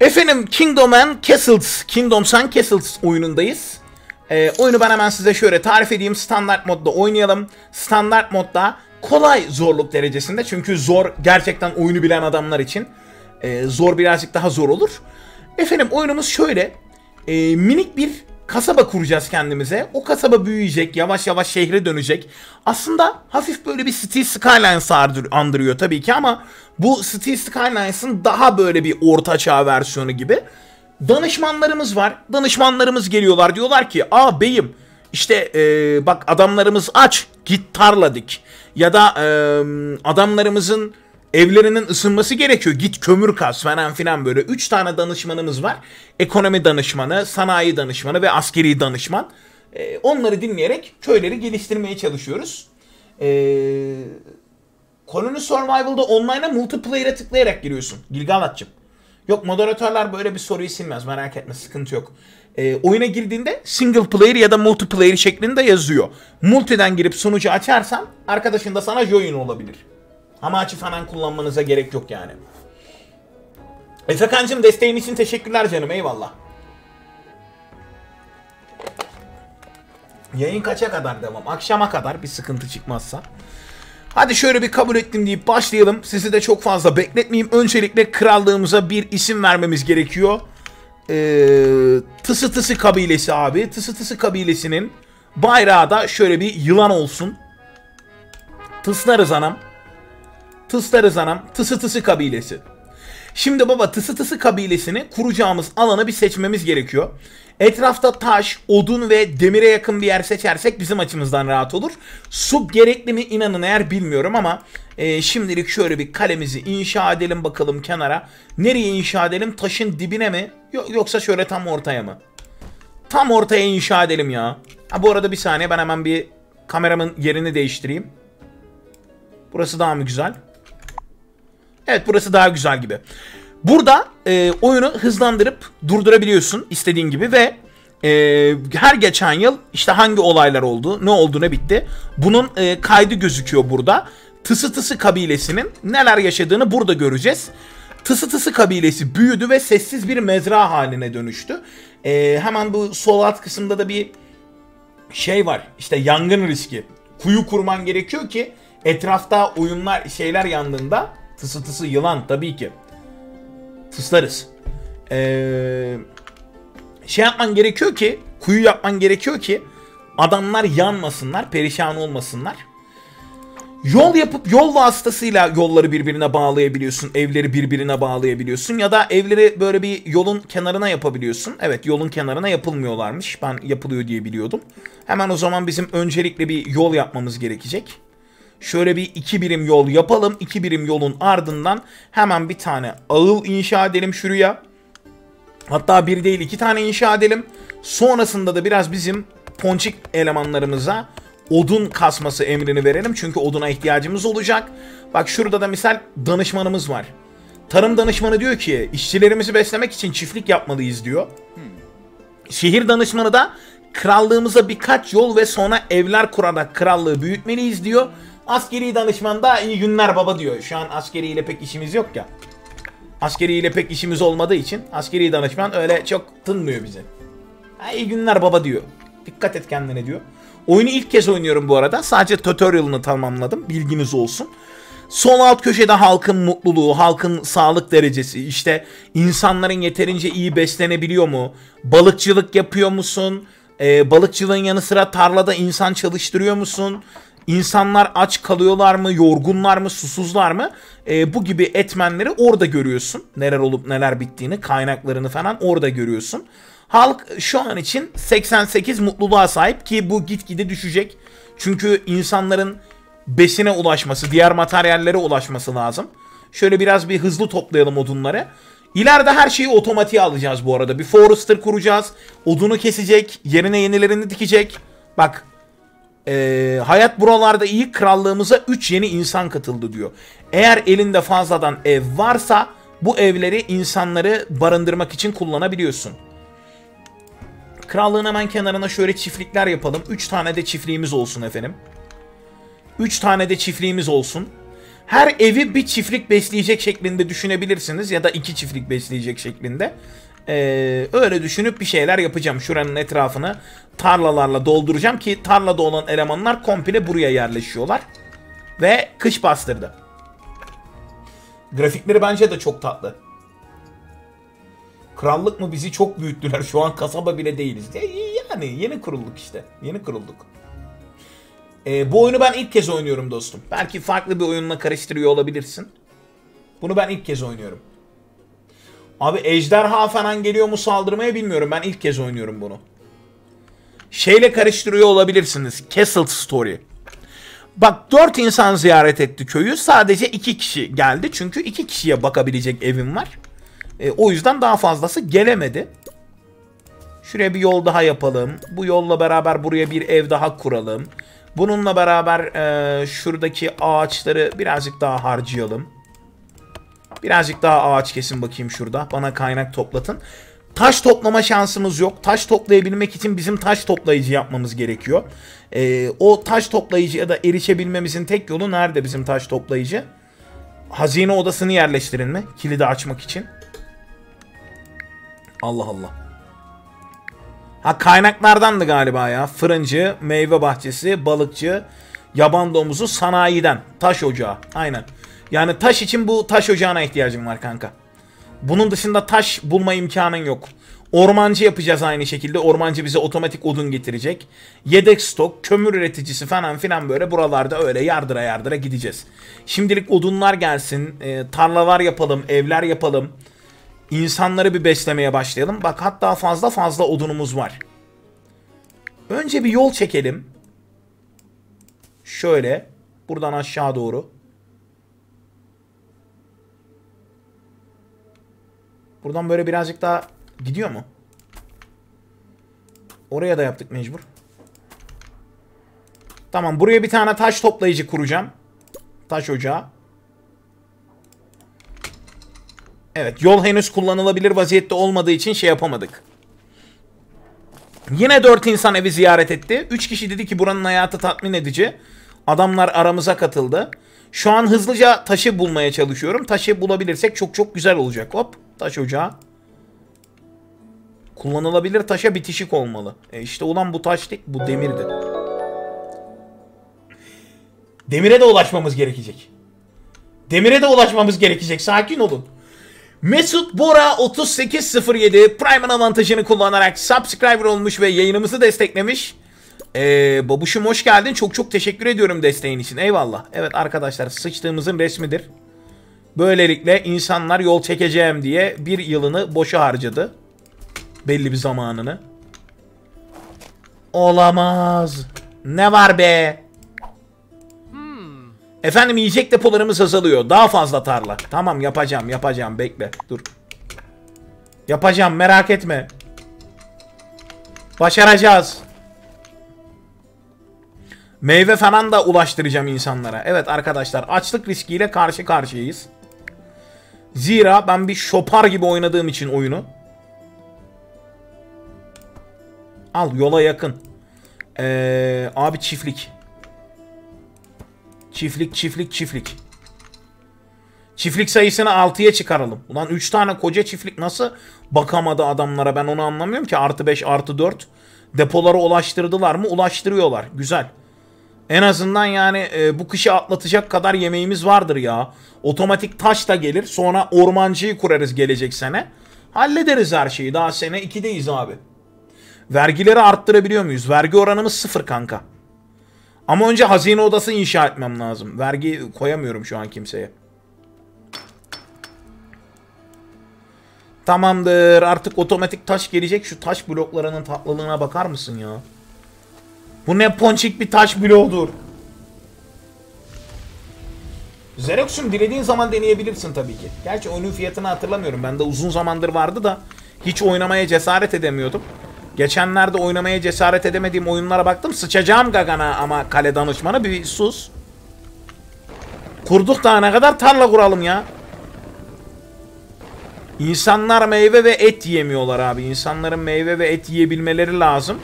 Efendim Kingdom and Castles, Kingdoms and Castles oyunundayız. Ee, oyunu ben hemen size şöyle tarif edeyim. Standart modda oynayalım. Standart modda kolay zorluk derecesinde. Çünkü zor gerçekten oyunu bilen adamlar için. Ee, zor birazcık daha zor olur. Efendim oyunumuz şöyle. Ee, minik bir kasaba kuracağız kendimize. O kasaba büyüyecek, yavaş yavaş şehre dönecek. Aslında hafif böyle bir City Skylines andırıyor tabii ki ama bu City Skylines'ın daha böyle bir orta çağ versiyonu gibi. Danışmanlarımız var. Danışmanlarımız geliyorlar diyorlar ki aa beyim işte ee, bak adamlarımız aç git tarla dik. Ya da ee, adamlarımızın evlerinin ısınması gerekiyor. Git kömür kaz falan filan böyle. Üç tane danışmanımız var. Ekonomi danışmanı, sanayi danışmanı ve askeri danışman. Ee, onları dinleyerek köyleri geliştirmeye çalışıyoruz. Ee, Colony Survival'da online'a multiplayer'e tıklayarak giriyorsun. Gilgalat'cığım. Yok moderatörler böyle bir soruyu silmez merak etme sıkıntı yok. Ee, oyuna girdiğinde single player ya da multiplayer şeklinde yazıyor. Multiden girip sunucu açarsan arkadaşın da sana join olabilir. Hamachi falan kullanmanıza gerek yok yani. Efekancım desteğin için teşekkürler canım eyvallah. Yayın kaça kadar devam? Akşama kadar bir sıkıntı çıkmazsa. Hadi şöyle bir kabul ettim deyip başlayalım. Sizi de çok fazla bekletmeyeyim. Öncelikle krallığımıza bir isim vermemiz gerekiyor. Ee, Tısı Tısı kabilesi abi. Tısı Tısı kabilesinin bayrağı da şöyle bir yılan olsun. Tıslarız anam. Tıslarız anam. Tısı Tısı kabilesi. Şimdi baba Tısı Tısı kabilesini kuracağımız alanı bir seçmemiz gerekiyor. Etrafta taş, odun ve demire yakın bir yer seçersek bizim açımızdan rahat olur. Su gerekli mi inanın eğer bilmiyorum ama e, şimdilik şöyle bir kalemizi inşa edelim bakalım kenara. Nereye inşa edelim? Taşın dibine mi? Yoksa şöyle tam ortaya mı? Tam ortaya inşa edelim ya. Ha, bu arada bir saniye ben hemen bir kameramın yerini değiştireyim. Burası daha mı güzel? Evet burası daha güzel gibi. Burada e, oyunu hızlandırıp durdurabiliyorsun istediğin gibi ve e, her geçen yıl işte hangi olaylar oldu, ne oldu, ne bitti. Bunun e, kaydı gözüküyor burada. Tısı Tısı kabilesinin neler yaşadığını burada göreceğiz. Tısı Tısı kabilesi büyüdü ve sessiz bir mezra haline dönüştü. E, hemen bu sol alt kısımda da bir şey var. İşte yangın riski. Kuyu kurman gerekiyor ki etrafta oyunlar şeyler yandığında tısı tısı yılan tabii ki fıslarız. Ee, şey yapman gerekiyor ki, kuyu yapman gerekiyor ki adamlar yanmasınlar, perişan olmasınlar. Yol yapıp yol vasıtasıyla yolları birbirine bağlayabiliyorsun. Evleri birbirine bağlayabiliyorsun. Ya da evleri böyle bir yolun kenarına yapabiliyorsun. Evet yolun kenarına yapılmıyorlarmış. Ben yapılıyor diye biliyordum. Hemen o zaman bizim öncelikle bir yol yapmamız gerekecek. Şöyle bir iki birim yol yapalım. İki birim yolun ardından hemen bir tane ağıl inşa edelim şuraya. Hatta bir değil iki tane inşa edelim. Sonrasında da biraz bizim ponçik elemanlarımıza odun kasması emrini verelim. Çünkü oduna ihtiyacımız olacak. Bak şurada da misal danışmanımız var. Tarım danışmanı diyor ki işçilerimizi beslemek için çiftlik yapmalıyız diyor. Şehir danışmanı da krallığımıza birkaç yol ve sonra evler kurarak krallığı büyütmeliyiz diyor. Askeri danışman da iyi günler baba diyor. Şu an askeriyle pek işimiz yok ya. Askeriyle pek işimiz olmadığı için askeri danışman öyle çok tınmıyor bize. Ha, iyi günler baba diyor. Dikkat et kendine diyor. Oyunu ilk kez oynuyorum bu arada. Sadece tutorial'ını tamamladım. Bilginiz olsun. Sol alt köşede halkın mutluluğu, halkın sağlık derecesi, işte insanların yeterince iyi beslenebiliyor mu? Balıkçılık yapıyor musun? Ee, balıkçılığın yanı sıra tarlada insan çalıştırıyor musun? İnsanlar aç kalıyorlar mı, yorgunlar mı, susuzlar mı? E, bu gibi etmenleri orada görüyorsun. Neler olup neler bittiğini, kaynaklarını falan orada görüyorsun. Halk şu an için 88 mutluluğa sahip ki bu gitgide düşecek. Çünkü insanların besine ulaşması, diğer materyallere ulaşması lazım. Şöyle biraz bir hızlı toplayalım odunları. İleride her şeyi otomatiğe alacağız bu arada. Bir forester kuracağız. Odunu kesecek, yerine yenilerini dikecek. Bak e, hayat buralarda iyi krallığımıza 3 yeni insan katıldı diyor. Eğer elinde fazladan ev varsa bu evleri insanları barındırmak için kullanabiliyorsun. Krallığın hemen kenarına şöyle çiftlikler yapalım. 3 tane de çiftliğimiz olsun efendim. 3 tane de çiftliğimiz olsun. Her evi bir çiftlik besleyecek şeklinde düşünebilirsiniz ya da iki çiftlik besleyecek şeklinde. Ee, öyle düşünüp bir şeyler yapacağım. Şuranın etrafını tarlalarla dolduracağım ki tarlada olan elemanlar komple buraya yerleşiyorlar. Ve kış bastırdı. Grafikleri bence de çok tatlı. Krallık mı bizi çok büyüttüler. Şu an kasaba bile değiliz. Yani yeni kurulduk işte. Yeni kurulduk. Ee, bu oyunu ben ilk kez oynuyorum dostum. Belki farklı bir oyunla karıştırıyor olabilirsin. Bunu ben ilk kez oynuyorum. Abi ejderha falan geliyor mu saldırmaya bilmiyorum. Ben ilk kez oynuyorum bunu. Şeyle karıştırıyor olabilirsiniz. Castle Story. Bak 4 insan ziyaret etti köyü. Sadece 2 kişi geldi. Çünkü 2 kişiye bakabilecek evim var. E, o yüzden daha fazlası gelemedi. Şuraya bir yol daha yapalım. Bu yolla beraber buraya bir ev daha kuralım. Bununla beraber e, şuradaki ağaçları birazcık daha harcayalım. Birazcık daha ağaç kesin bakayım şurada. Bana kaynak toplatın. Taş toplama şansımız yok. Taş toplayabilmek için bizim taş toplayıcı yapmamız gerekiyor. Ee, o taş toplayıcıya da erişebilmemizin tek yolu nerede bizim taş toplayıcı? Hazine odasını yerleştirin mi? Kilidi açmak için. Allah Allah. Ha kaynaklardandı galiba ya. Fırıncı, meyve bahçesi, balıkçı, yaban domuzu, sanayiden. Taş ocağı. Aynen. Yani taş için bu taş ocağına ihtiyacım var kanka. Bunun dışında taş bulma imkanın yok. Ormancı yapacağız aynı şekilde. Ormancı bize otomatik odun getirecek. Yedek stok, kömür üreticisi falan filan böyle buralarda öyle yardıra yardıra gideceğiz. Şimdilik odunlar gelsin. E, tarlalar yapalım, evler yapalım. İnsanları bir beslemeye başlayalım. Bak hatta fazla fazla odunumuz var. Önce bir yol çekelim. Şöyle. Buradan aşağı doğru. Buradan böyle birazcık daha gidiyor mu? Oraya da yaptık mecbur. Tamam buraya bir tane taş toplayıcı kuracağım. Taş ocağı. Evet yol henüz kullanılabilir vaziyette olmadığı için şey yapamadık. Yine 4 insan evi ziyaret etti. 3 kişi dedi ki buranın hayatı tatmin edici. Adamlar aramıza katıldı. Şu an hızlıca taşı bulmaya çalışıyorum. Taşı bulabilirsek çok çok güzel olacak. Hop taş ocağı. Kullanılabilir taşa bitişik olmalı. E işte olan bu taş değil, bu demirdi. Demire de ulaşmamız gerekecek. Demire de ulaşmamız gerekecek. Sakin olun. Mesut Bora 3807 Prime'ın avantajını kullanarak subscriber olmuş ve yayınımızı desteklemiş. Ee, babuşum hoş geldin. Çok çok teşekkür ediyorum desteğin için. Eyvallah. Evet arkadaşlar sıçtığımızın resmidir. Böylelikle insanlar yol çekeceğim diye bir yılını boşa harcadı. Belli bir zamanını. Olamaz. Ne var be? Efendim yiyecek depolarımız azalıyor. Daha fazla tarla. Tamam yapacağım yapacağım bekle. Dur. Yapacağım merak etme. Başaracağız. Meyve falan da ulaştıracağım insanlara. Evet arkadaşlar açlık riskiyle karşı karşıyayız. Zira ben bir şopar gibi oynadığım için oyunu. Al yola yakın. Ee, abi çiftlik. Çiftlik, çiftlik, çiftlik. Çiftlik sayısını 6'ya çıkaralım. Ulan 3 tane koca çiftlik nasıl bakamadı adamlara ben onu anlamıyorum ki. Artı 5, artı 4. Depolara ulaştırdılar mı? Ulaştırıyorlar. Güzel. En azından yani e, bu kışı atlatacak kadar yemeğimiz vardır ya. Otomatik taş da gelir. Sonra ormancıyı kurarız gelecek sene. Hallederiz her şeyi. Daha sene 2'deyiz abi. Vergileri arttırabiliyor muyuz? Vergi oranımız sıfır kanka. Ama önce hazine odası inşa etmem lazım. Vergi koyamıyorum şu an kimseye. Tamamdır. Artık otomatik taş gelecek. Şu taş bloklarının tatlılığına bakar mısın ya? Bu ne ponçik bir taş bloğudur. Xerox'um dilediğin zaman deneyebilirsin tabii ki. Gerçi oyunun fiyatını hatırlamıyorum. Ben de uzun zamandır vardı da hiç oynamaya cesaret edemiyordum. Geçenlerde oynamaya cesaret edemediğim oyunlara baktım. Sıçacağım gagana ama kale danışmanı bir sus. Kurduk daha ne kadar tarla kuralım ya. İnsanlar meyve ve et yemiyorlar abi. İnsanların meyve ve et yiyebilmeleri lazım.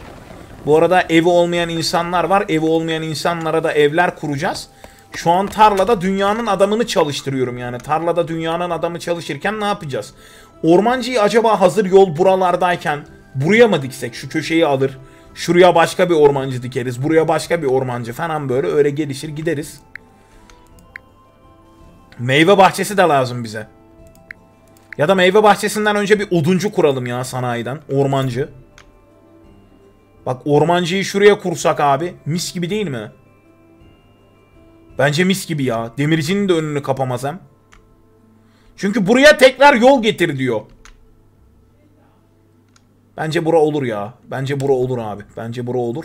Bu arada evi olmayan insanlar var. Evi olmayan insanlara da evler kuracağız. Şu an tarlada dünyanın adamını çalıştırıyorum yani. Tarlada dünyanın adamı çalışırken ne yapacağız? Ormancıyı acaba hazır yol buralardayken buraya mı diksek? Şu köşeyi alır. Şuraya başka bir ormancı dikeriz. Buraya başka bir ormancı falan böyle öyle gelişir gideriz. Meyve bahçesi de lazım bize. Ya da meyve bahçesinden önce bir oduncu kuralım ya sanayiden. Ormancı. Bak ormancıyı şuraya kursak abi. Mis gibi değil mi? Bence mis gibi ya. Demircinin de önünü kapamaz hem. Çünkü buraya tekrar yol getir diyor. Bence bura olur ya. Bence bura olur abi. Bence bura olur.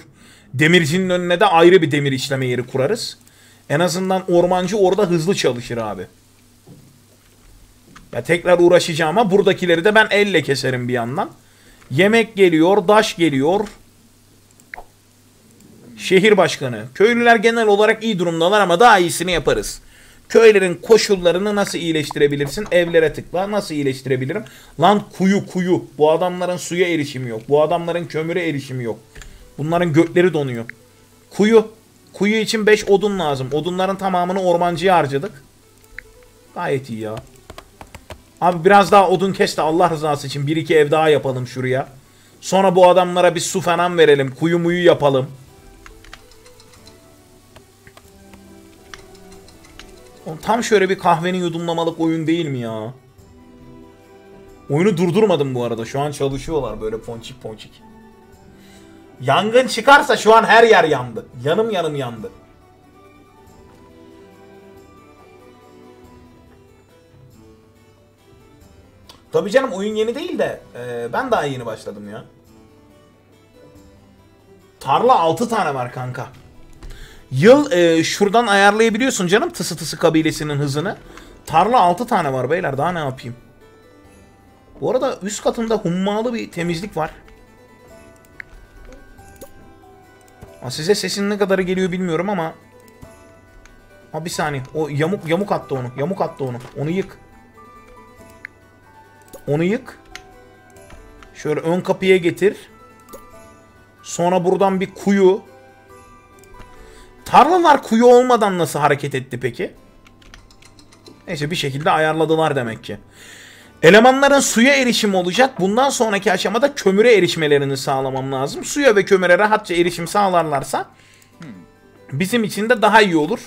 Demircinin önüne de ayrı bir demir işleme yeri kurarız. En azından ormancı orada hızlı çalışır abi. Ya tekrar uğraşacağım ama buradakileri de ben elle keserim bir yandan. Yemek geliyor, daş geliyor. Şehir başkanı. Köylüler genel olarak iyi durumdalar ama daha iyisini yaparız. Köylerin koşullarını nasıl iyileştirebilirsin? Evlere tıkla. Nasıl iyileştirebilirim? Lan kuyu kuyu. Bu adamların suya erişimi yok. Bu adamların kömüre erişimi yok. Bunların gökleri donuyor. Kuyu. Kuyu için 5 odun lazım. Odunların tamamını ormancıya harcadık. Gayet iyi ya. Abi biraz daha odun kes de Allah rızası için bir iki ev daha yapalım şuraya. Sonra bu adamlara bir su falan verelim. Kuyu muyu yapalım. Tam şöyle bir kahveni yudumlamalık oyun değil mi ya? Oyunu durdurmadım bu arada. Şu an çalışıyorlar böyle ponçik ponçik. Yangın çıkarsa şu an her yer yandı. Yanım yanım yandı. Tabii canım oyun yeni değil de e, ben daha yeni başladım ya. Tarla 6 tane var kanka. Yıl e, şuradan ayarlayabiliyorsun canım tısı tısı kabilesinin hızını. Tarla 6 tane var beyler daha ne yapayım. Bu arada üst katında hummalı bir temizlik var. Ha, size sesin ne kadarı geliyor bilmiyorum ama. Ha bir saniye. O yamuk yamuk attı onu. Yamuk attı onu. Onu yık. Onu yık. Şöyle ön kapıya getir. Sonra buradan bir kuyu. Tarlalar kuyu olmadan nasıl hareket etti peki? Neyse bir şekilde ayarladılar demek ki. Elemanların suya erişimi olacak. Bundan sonraki aşamada kömüre erişmelerini sağlamam lazım. Suya ve kömüre rahatça erişim sağlarlarsa bizim için de daha iyi olur.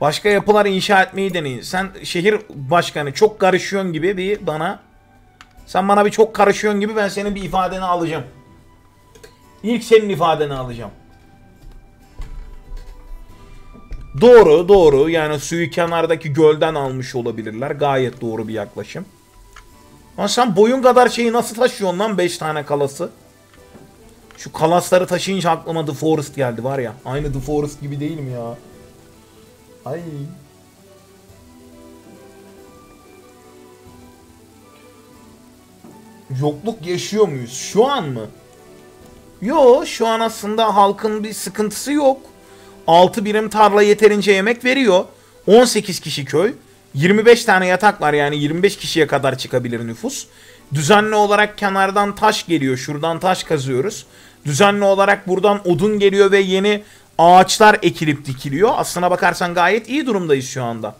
Başka yapılar inşa etmeyi deneyin. Sen şehir başkanı çok karışıyorsun gibi bir bana sen bana bir çok karışıyorsun gibi ben senin bir ifadeni alacağım. İlk senin ifadeni alacağım. Doğru doğru yani suyu kenardaki gölden almış olabilirler. Gayet doğru bir yaklaşım. Ama sen boyun kadar şeyi nasıl taşıyorsun lan 5 tane kalası? Şu kalasları taşıyınca aklıma The Forest geldi var ya. Aynı The Forest gibi değil mi ya? Ay. Yokluk yaşıyor muyuz? Şu an mı? Yo şu an aslında halkın bir sıkıntısı yok. 6 birim tarla yeterince yemek veriyor. 18 kişi köy. 25 tane yatak var yani 25 kişiye kadar çıkabilir nüfus. Düzenli olarak kenardan taş geliyor. Şuradan taş kazıyoruz. Düzenli olarak buradan odun geliyor ve yeni ağaçlar ekilip dikiliyor. Aslına bakarsan gayet iyi durumdayız şu anda.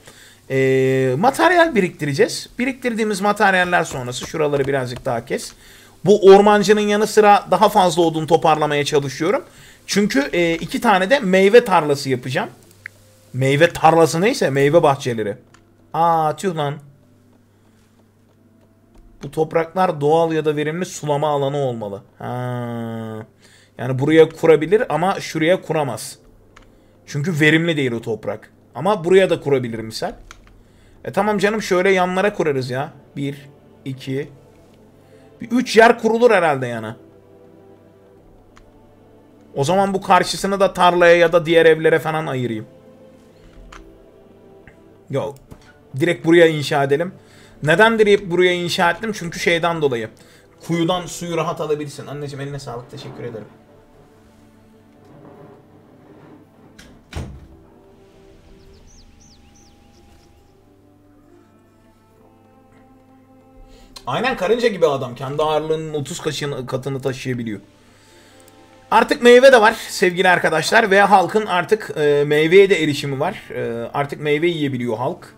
Ee, materyal biriktireceğiz. Biriktirdiğimiz materyaller sonrası şuraları birazcık daha kes. Bu ormancının yanı sıra daha fazla odun toparlamaya çalışıyorum. Çünkü e, iki tane de meyve tarlası yapacağım. Meyve tarlası neyse meyve bahçeleri. Aa tüh lan. Bu topraklar doğal ya da verimli sulama alanı olmalı. Ha. Yani buraya kurabilir ama şuraya kuramaz. Çünkü verimli değil o toprak. Ama buraya da kurabilir misal. E tamam canım şöyle yanlara kurarız ya. Bir, iki, bir üç yer kurulur herhalde yana. O zaman bu karşısını da tarlaya ya da diğer evlere falan ayırayım. Yok. Direkt buraya inşa edelim. Neden direkt buraya inşa ettim? Çünkü şeyden dolayı. Kuyudan suyu rahat alabilirsin. Anneciğim eline sağlık. Teşekkür ederim. Aynen karınca gibi adam. Kendi ağırlığının 30 katını taşıyabiliyor. Artık meyve de var sevgili arkadaşlar ve halkın artık e, meyveye de erişimi var. E, artık meyve yiyebiliyor halk.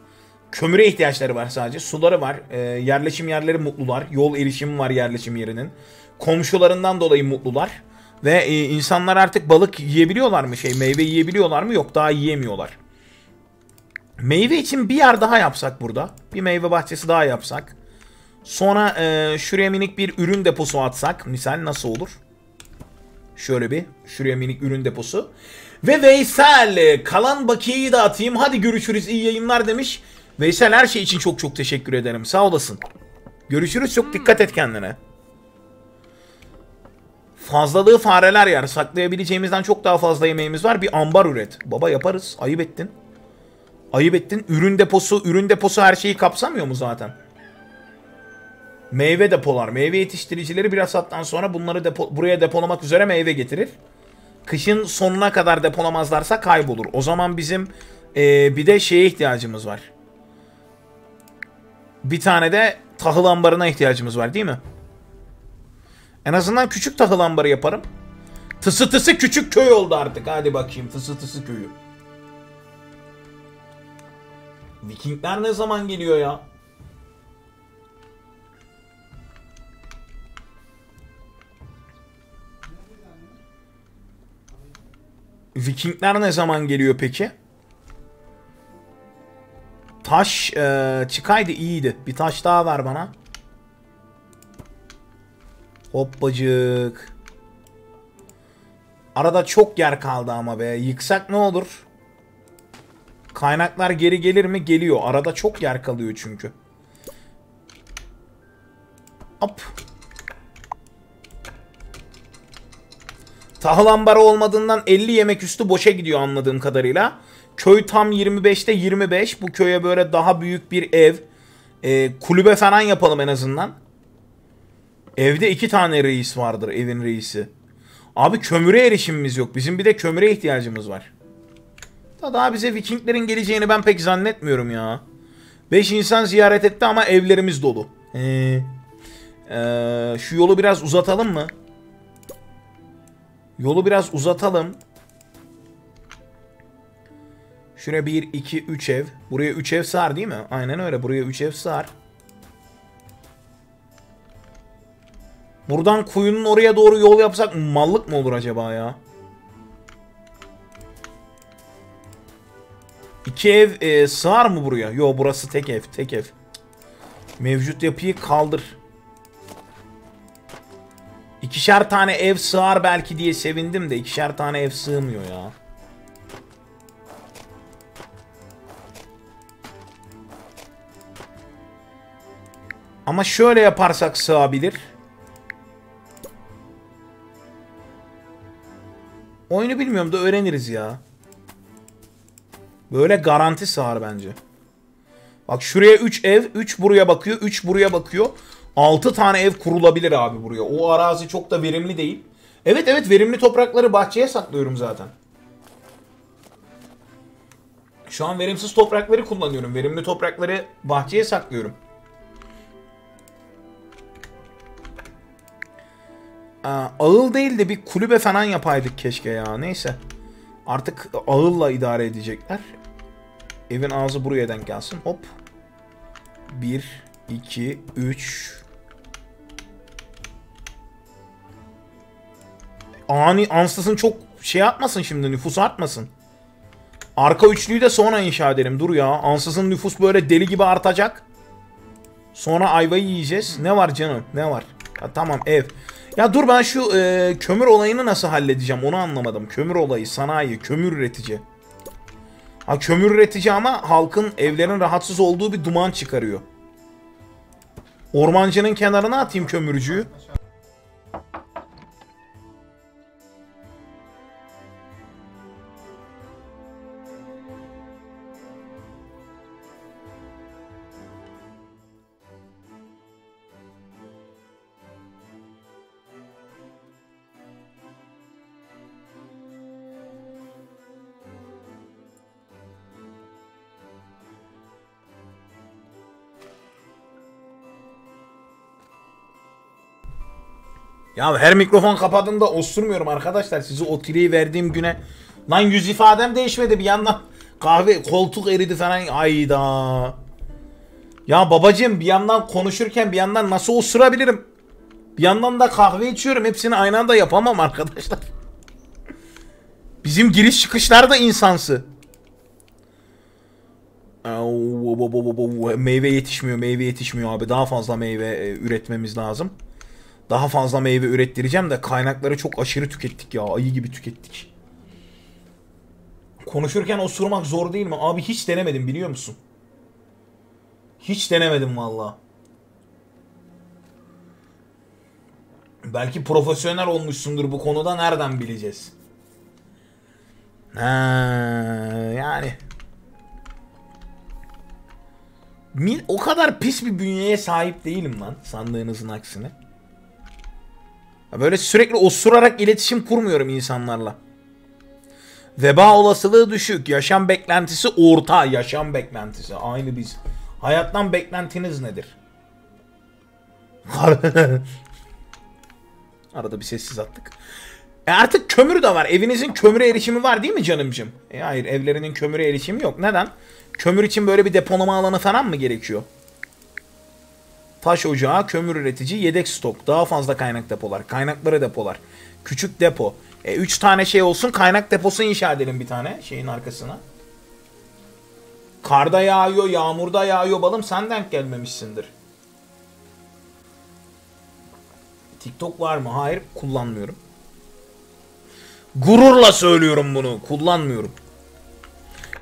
Kömüre ihtiyaçları var sadece. Suları var. E, yerleşim yerleri mutlular. Yol erişimi var yerleşim yerinin. Komşularından dolayı mutlular. Ve e, insanlar artık balık yiyebiliyorlar mı? Şey meyve yiyebiliyorlar mı? Yok daha yiyemiyorlar. Meyve için bir yer daha yapsak burada. Bir meyve bahçesi daha yapsak. Sonra e, şuraya minik bir ürün deposu atsak. Misal nasıl olur? Şöyle bir. Şuraya minik ürün deposu. Ve Veysel kalan bakiyeyi de atayım. Hadi görüşürüz iyi yayınlar demiş. Veysel her şey için çok çok teşekkür ederim. Sağ olasın. Görüşürüz. Çok dikkat et kendine. Fazlalığı fareler yer. Saklayabileceğimizden çok daha fazla yemeğimiz var. Bir ambar üret. Baba yaparız. Ayıp ettin. Ayıp ettin. Ürün deposu, ürün deposu her şeyi kapsamıyor mu zaten? Meyve depolar. Meyve yetiştiricileri bir hasattan sonra bunları depo buraya depolamak üzere meyve getirir. Kışın sonuna kadar depolamazlarsa kaybolur. O zaman bizim ee, bir de şeye ihtiyacımız var. Bir tane de tahıl ambarına ihtiyacımız var değil mi? En azından küçük tahıl ambarı yaparım. Tısı tısı küçük köy oldu artık. Hadi bakayım tısı tısı köyü. Vikingler ne zaman geliyor ya? Vikingler ne zaman geliyor peki? Taş e, çıkaydı iyiydi. Bir taş daha ver bana. Hoppacık. Arada çok yer kaldı ama be. Yıksak ne olur? Kaynaklar geri gelir mi? Geliyor. Arada çok yer kalıyor çünkü. Hop. Tahıl olmadığından 50 yemek üstü boşa gidiyor anladığım kadarıyla. Köy tam 25'te 25. Bu köye böyle daha büyük bir ev. E, kulübe falan yapalım en azından. Evde iki tane reis vardır evin reisi. Abi kömüre erişimimiz yok. Bizim bir de kömüre ihtiyacımız var. Daha bize Vikinglerin geleceğini ben pek zannetmiyorum ya. 5 insan ziyaret etti ama evlerimiz dolu. Ee, ee, şu yolu biraz uzatalım mı? Yolu biraz uzatalım. Şuraya 1, 2, 3 ev. Buraya 3 ev sığar değil mi? Aynen öyle. Buraya 3 ev sığar. Buradan kuyunun oraya doğru yol yapsak mallık mı olur acaba ya? İki ev e, sığar mı buraya? Yo burası tek ev. Tek ev. Mevcut yapıyı kaldır. İkişer tane ev sığar belki diye sevindim de ikişer tane ev sığmıyor ya. Ama şöyle yaparsak sığabilir. Oyunu bilmiyorum da öğreniriz ya. Böyle garanti sığar bence. Bak şuraya 3 ev, 3 buraya bakıyor, 3 buraya bakıyor. 6 tane ev kurulabilir abi buraya. O arazi çok da verimli değil. Evet evet verimli toprakları bahçeye saklıyorum zaten. Şu an verimsiz toprakları kullanıyorum. Verimli toprakları bahçeye saklıyorum. Ağıl değil de bir kulübe falan yapaydık keşke ya. Neyse. Artık ağılla idare edecekler. Evin ağzı buraya denk gelsin. Hop. 1, 2, 3. Ani ansızın çok şey atmasın şimdi nüfus artmasın. Arka üçlüyü de sonra inşa edelim. Dur ya. Ansızın nüfus böyle deli gibi artacak. Sonra ayvayı yiyeceğiz. Ne var canım? Ne var? Ya, tamam ev. Ya dur ben şu e, kömür olayını nasıl halledeceğim onu anlamadım. Kömür olayı, sanayi, kömür üretici. Ha kömür üretici ama halkın evlerin rahatsız olduğu bir duman çıkarıyor. Ormancının kenarına atayım kömürcüyü. Ya her mikrofon kapadığımda osturmuyorum arkadaşlar. Sizi o tireyi verdiğim güne. Lan yüz ifadem değişmedi bir yandan. Kahve koltuk eridi falan. Ayda. Ya babacığım bir yandan konuşurken bir yandan nasıl osurabilirim? Bir yandan da kahve içiyorum. Hepsini aynı anda yapamam arkadaşlar. Bizim giriş çıkışlar da insansı. Meyve yetişmiyor, meyve yetişmiyor abi. Daha fazla meyve e, üretmemiz lazım. Daha fazla meyve ürettireceğim de kaynakları çok aşırı tükettik ya. Ayı gibi tükettik. Konuşurken osurmak zor değil mi? Abi hiç denemedim biliyor musun? Hiç denemedim valla. Belki profesyonel olmuşsundur bu konuda nereden bileceğiz? Ha, yani o kadar pis bir bünyeye sahip değilim lan sandığınızın aksine. Böyle sürekli osurarak iletişim kurmuyorum insanlarla. Veba olasılığı düşük. Yaşam beklentisi orta. Yaşam beklentisi. Aynı biz. Hayattan beklentiniz nedir? Arada bir sessiz attık. E artık kömür de var. Evinizin kömüre erişimi var değil mi canımcım? E hayır evlerinin kömüre erişimi yok. Neden? Kömür için böyle bir depolama alanı falan mı gerekiyor? Taş ocağı, kömür üretici, yedek stok, daha fazla kaynak depolar, kaynakları depolar, küçük depo. E, üç tane şey olsun kaynak deposu inşa edelim bir tane şeyin arkasına. Karda yağıyor, yağmurda yağıyor balım sen denk gelmemişsindir. TikTok var mı? Hayır kullanmıyorum. Gururla söylüyorum bunu. Kullanmıyorum.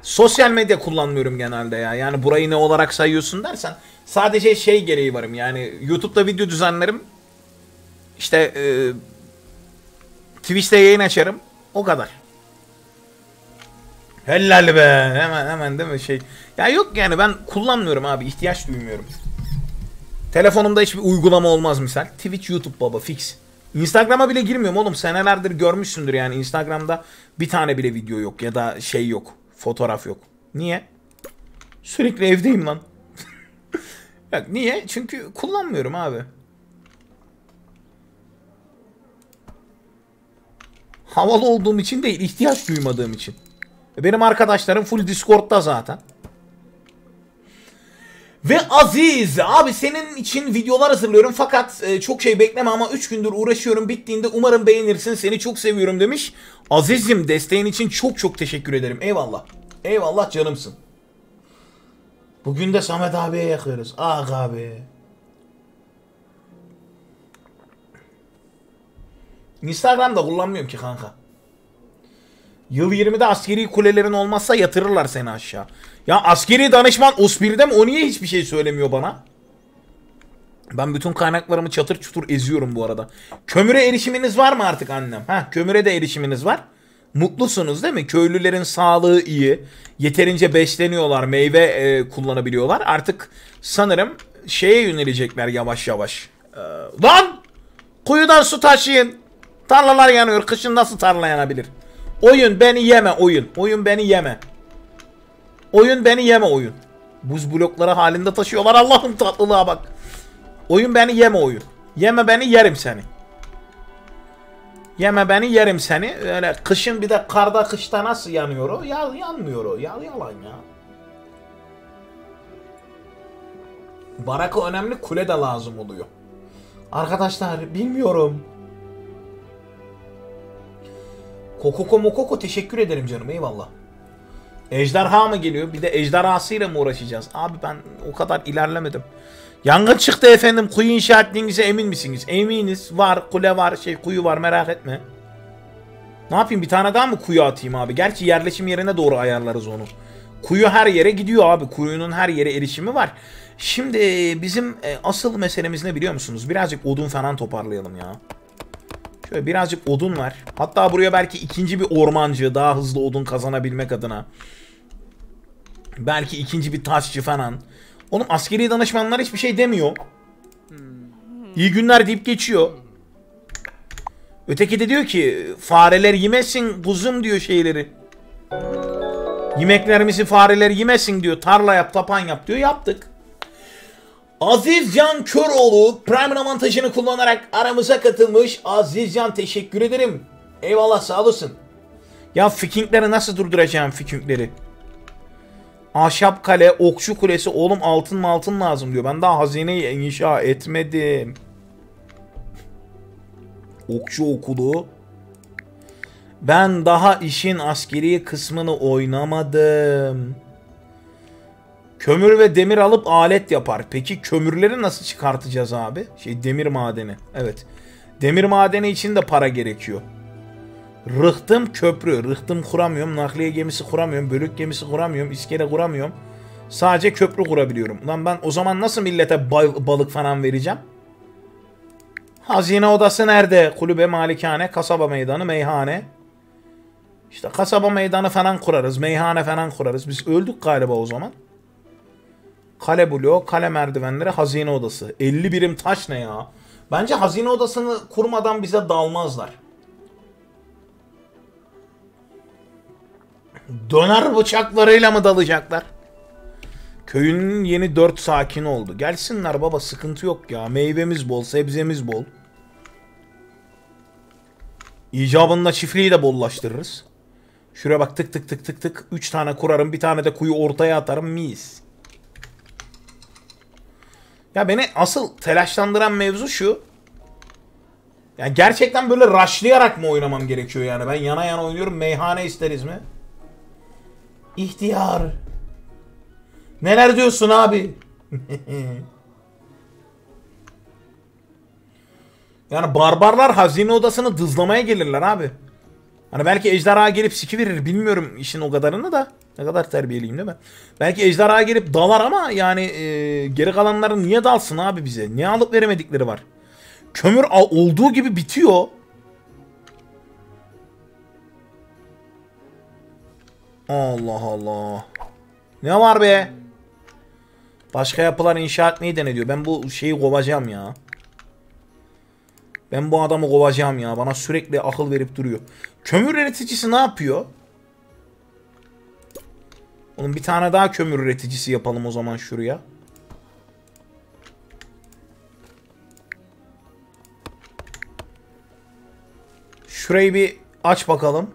Sosyal medya kullanmıyorum genelde ya. Yani burayı ne olarak sayıyorsun dersen sadece şey gereği varım. Yani YouTube'da video düzenlerim. İşte e, Twitch'te yayın açarım. O kadar. Helal be. Hemen hemen değil mi şey. Ya yok yani ben kullanmıyorum abi. ihtiyaç duymuyorum. Telefonumda hiçbir uygulama olmaz misal. Twitch, YouTube baba fix. Instagram'a bile girmiyorum oğlum. Senelerdir görmüşsündür yani. Instagram'da bir tane bile video yok ya da şey yok. Fotoğraf yok. Niye? Sürekli evdeyim lan. Bak niye? Çünkü kullanmıyorum abi. Havalı olduğum için değil, ihtiyaç duymadığım için. Benim arkadaşlarım full Discord'da zaten. Ve Aziz abi senin için videolar hazırlıyorum fakat e, çok şey bekleme ama 3 gündür uğraşıyorum bittiğinde umarım beğenirsin seni çok seviyorum demiş. Aziz'im desteğin için çok çok teşekkür ederim eyvallah. Eyvallah canımsın. Bugün de Samet abiye yakıyoruz. Ah abi. Instagram'da kullanmıyorum ki kanka. Yıl 20'de askeri kulelerin olmazsa yatırırlar seni aşağı. Ya askeri danışman Ospir'de mi? O niye hiçbir şey söylemiyor bana? Ben bütün kaynaklarımı çatır çutur eziyorum bu arada. Kömüre erişiminiz var mı artık annem? Ha, kömüre de erişiminiz var. Mutlusunuz değil mi? Köylülerin sağlığı iyi. Yeterince besleniyorlar. Meyve e, kullanabiliyorlar. Artık sanırım şeye yönelecekler yavaş yavaş. Ee, lan! Kuyudan su taşıyın. Tarlalar yanıyor. Kışın nasıl tarla yanabilir? Oyun beni yeme oyun. Oyun beni yeme. Oyun beni yeme oyun. Buz blokları halinde taşıyorlar. Allah'ım tatlılığa bak. Oyun beni yeme oyun. Yeme beni yerim seni. Yeme beni yerim seni. Öyle kışın bir de karda kışta nasıl yanıyor o? Ya, yanmıyor o. Ya, yalan ya. Baraka önemli kule de lazım oluyor. Arkadaşlar bilmiyorum. Kokoko mokoko teşekkür ederim canım eyvallah. Ejderha mı geliyor? Bir de ejderhasıyla mı uğraşacağız? Abi ben o kadar ilerlemedim. Yangın çıktı efendim. Kuyu inşa ettiğinize emin misiniz? Eminiz. Var. Kule var. Şey kuyu var. Merak etme. Ne yapayım? Bir tane daha mı kuyu atayım abi? Gerçi yerleşim yerine doğru ayarlarız onu. Kuyu her yere gidiyor abi. Kuyunun her yere erişimi var. Şimdi bizim e, asıl meselemiz ne biliyor musunuz? Birazcık odun falan toparlayalım ya. Şöyle birazcık odun var. Hatta buraya belki ikinci bir ormancı daha hızlı odun kazanabilmek adına. Belki ikinci bir taşçı falan. Oğlum askeri danışmanlar hiçbir şey demiyor. İyi günler deyip geçiyor. Öteki de diyor ki fareler yemesin kuzum diyor şeyleri. Yemeklerimizi fareler yemesin diyor. Tarla yap tapan yap diyor. Yaptık. Azizcan Köroğlu Prime avantajını kullanarak aramıza katılmış. Azizcan teşekkür ederim. Eyvallah sağ olasın. Ya Vikingleri nasıl durduracağım Vikingleri? Ahşap kale, okçu kulesi oğlum altın mı altın lazım diyor. Ben daha hazineyi inşa etmedim. Okçu okulu. Ben daha işin askeri kısmını oynamadım. Kömür ve demir alıp alet yapar. Peki kömürleri nasıl çıkartacağız abi? Şey demir madeni. Evet. Demir madeni için de para gerekiyor. Rıhtım köprü. Rıhtım kuramıyorum. Nakliye gemisi kuramıyorum. Bölük gemisi kuramıyorum. iskele kuramıyorum. Sadece köprü kurabiliyorum. Lan ben o zaman nasıl millete balık falan vereceğim? Hazine odası nerede? Kulübe, malikane, kasaba meydanı, meyhane. İşte kasaba meydanı falan kurarız. Meyhane falan kurarız. Biz öldük galiba o zaman. Kale bloğu, kale merdivenleri, hazine odası. 50 birim taş ne ya? Bence hazine odasını kurmadan bize dalmazlar. Döner bıçaklarıyla mı dalacaklar? Köyünün yeni dört sakin oldu. Gelsinler baba sıkıntı yok ya. Meyvemiz bol, sebzemiz bol. İcabında çiftliği de bollaştırırız. Şuraya bak tık tık tık tık tık. Üç tane kurarım bir tane de kuyu ortaya atarım mis. Ya beni asıl telaşlandıran mevzu şu. Yani gerçekten böyle rushlayarak mı oynamam gerekiyor yani? Ben yana yana oynuyorum meyhane isteriz mi? İhtiyar. Neler diyorsun abi? yani barbarlar hazine odasını dızlamaya gelirler abi. Hani belki ejderha gelip siki verir bilmiyorum işin o kadarını da. Ne kadar terbiyeliyim değil mi? Belki ejderha gelip dalar ama yani e, geri kalanların niye dalsın abi bize? Niye alıp veremedikleri var? Kömür olduğu gibi bitiyor. Allah Allah. Ne var be? Başka yapılar inşa etmeyi denediyor. Ben bu şeyi kovacağım ya. Ben bu adamı kovacağım ya. Bana sürekli akıl verip duruyor. Kömür üreticisi ne yapıyor? Onun bir tane daha kömür üreticisi yapalım o zaman şuraya. Şurayı bir aç bakalım.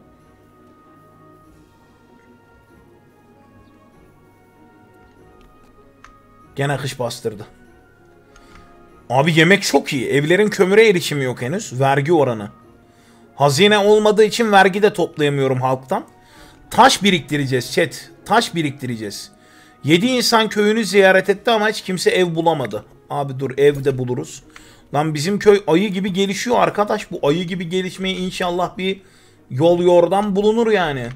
Gene kış bastırdı. Abi yemek çok iyi. Evlerin kömüre erişimi yok henüz. Vergi oranı. Hazine olmadığı için vergi de toplayamıyorum halktan. Taş biriktireceğiz chat. Taş biriktireceğiz. 7 insan köyünü ziyaret etti ama hiç kimse ev bulamadı. Abi dur ev de buluruz. Lan bizim köy ayı gibi gelişiyor arkadaş. Bu ayı gibi gelişmeyi inşallah bir yol yordan bulunur yani.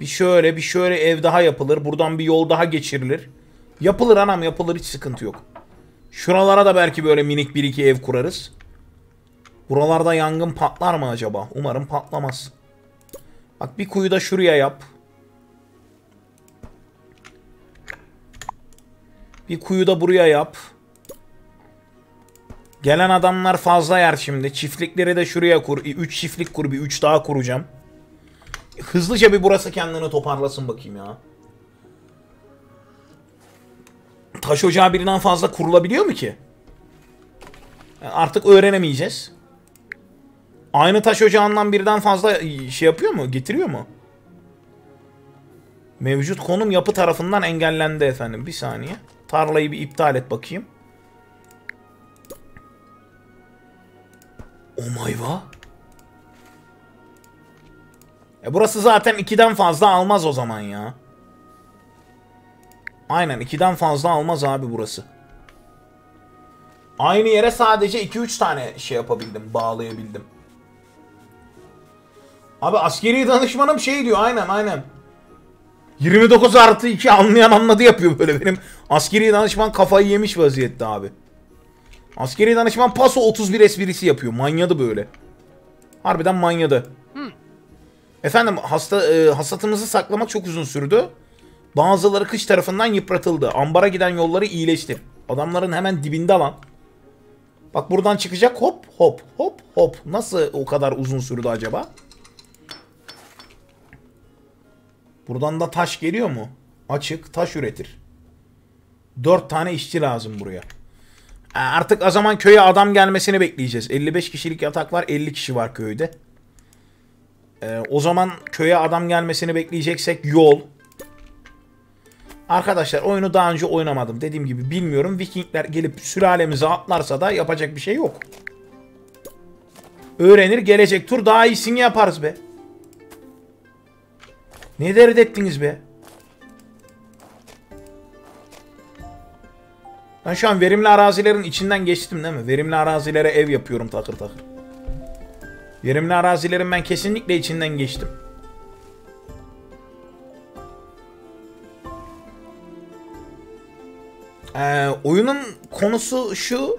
Bir şöyle bir şöyle ev daha yapılır. Buradan bir yol daha geçirilir. Yapılır anam yapılır hiç sıkıntı yok. Şuralara da belki böyle minik bir iki ev kurarız. Buralarda yangın patlar mı acaba? Umarım patlamaz. Bak bir kuyu da şuraya yap. Bir kuyu da buraya yap. Gelen adamlar fazla yer şimdi. Çiftlikleri de şuraya kur. 3 çiftlik kur. Bir 3 daha kuracağım. Hızlıca bir burası kendini toparlasın bakayım ya. Taş ocağı birinden fazla kurulabiliyor mu ki? Yani artık öğrenemeyeceğiz. Aynı taş ocağından birden fazla şey yapıyor mu? Getiriyor mu? Mevcut konum yapı tarafından engellendi efendim. Bir saniye. Tarlayı bir iptal et bakayım. Oh my va. E burası zaten 2'den fazla almaz o zaman ya. Aynen 2'den fazla almaz abi burası. Aynı yere sadece 2-3 tane şey yapabildim, bağlayabildim. Abi askeri danışmanım şey diyor aynen aynen. 29 artı 2 anlayan anladı yapıyor böyle benim. Askeri danışman kafayı yemiş vaziyette abi. Askeri danışman paso 31 esprisi yapıyor. Manyadı böyle. Harbiden manyadı. Hmm. Efendim hasta e, hasatımızı saklamak çok uzun sürdü. Bazıları kış tarafından yıpratıldı. Ambara giden yolları iyileştir. Adamların hemen dibinde lan. Bak buradan çıkacak hop hop hop hop. Nasıl o kadar uzun sürdü acaba? Buradan da taş geliyor mu? Açık taş üretir. 4 tane işçi lazım buraya. Ha, Artık o zaman köye adam gelmesini bekleyeceğiz. 55 kişilik yatak var 50 kişi var köyde. Ee, o zaman köye adam gelmesini bekleyeceksek yol. Arkadaşlar oyunu daha önce oynamadım. Dediğim gibi bilmiyorum. Vikingler gelip sülalemize atlarsa da yapacak bir şey yok. Öğrenir gelecek tur daha iyisini yaparız be. Ne dert ettiniz be? Ben şu an verimli arazilerin içinden geçtim değil mi? Verimli arazilere ev yapıyorum takır takır. Verimli arazilerin ben kesinlikle içinden geçtim. Ee, oyunun konusu şu.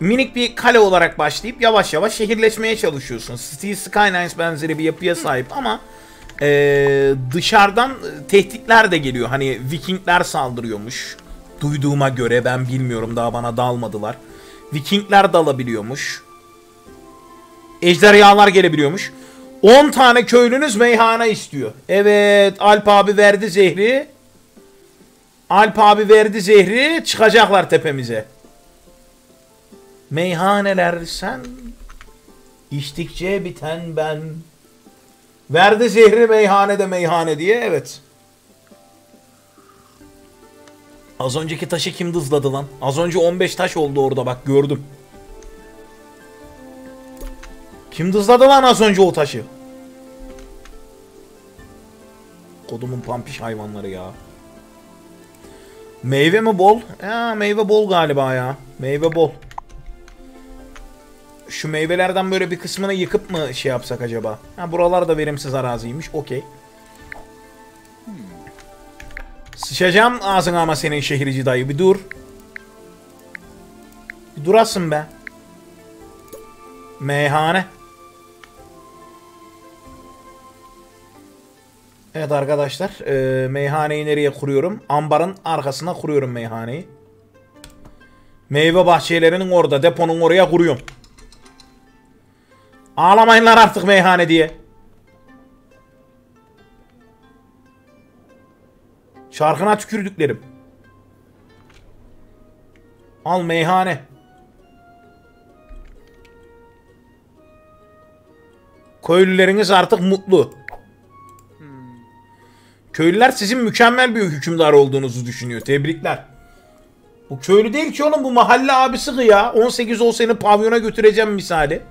Minik bir kale olarak başlayıp yavaş yavaş şehirleşmeye çalışıyorsun. City Skylines benzeri bir yapıya sahip ama ee, dışarıdan tehditler de geliyor. Hani Vikingler saldırıyormuş. Duyduğuma göre ben bilmiyorum daha bana dalmadılar. Vikingler dalabiliyormuş. Ejderhalar gelebiliyormuş. 10 tane köylünüz meyhane istiyor. Evet Alp abi verdi zehri. Alp abi verdi zehri çıkacaklar tepemize. Meyhaneler sen içtikçe biten ben. Verdi zehri meyhanede meyhane diye evet. Az önceki taşı kim dızladı lan? Az önce 15 taş oldu orada bak gördüm. Kim dızladı lan az önce o taşı? Kodumun pampiş hayvanları ya. Meyve mi bol? Ya meyve bol galiba ya. Meyve bol. Şu meyvelerden böyle bir kısmını yıkıp mı şey yapsak acaba? Ha buralar da verimsiz araziymiş. Okey. Sıçacağım ağzına ama senin şehirci dayı. Bir dur. Bir durasın be. Meyhane. Evet arkadaşlar. E, meyhaneyi nereye kuruyorum? Ambarın arkasına kuruyorum meyhaneyi. Meyve bahçelerinin orada. Deponun oraya kuruyorum. Ağlamayınlar artık meyhane diye. Şarkına tükürdüklerim. Al meyhane. Köylüleriniz artık mutlu. Köylüler sizin mükemmel bir hükümdar olduğunuzu düşünüyor. Tebrikler. Bu köylü değil ki oğlum bu mahalle abisi ya. 18 ol seni pavyona götüreceğim misali.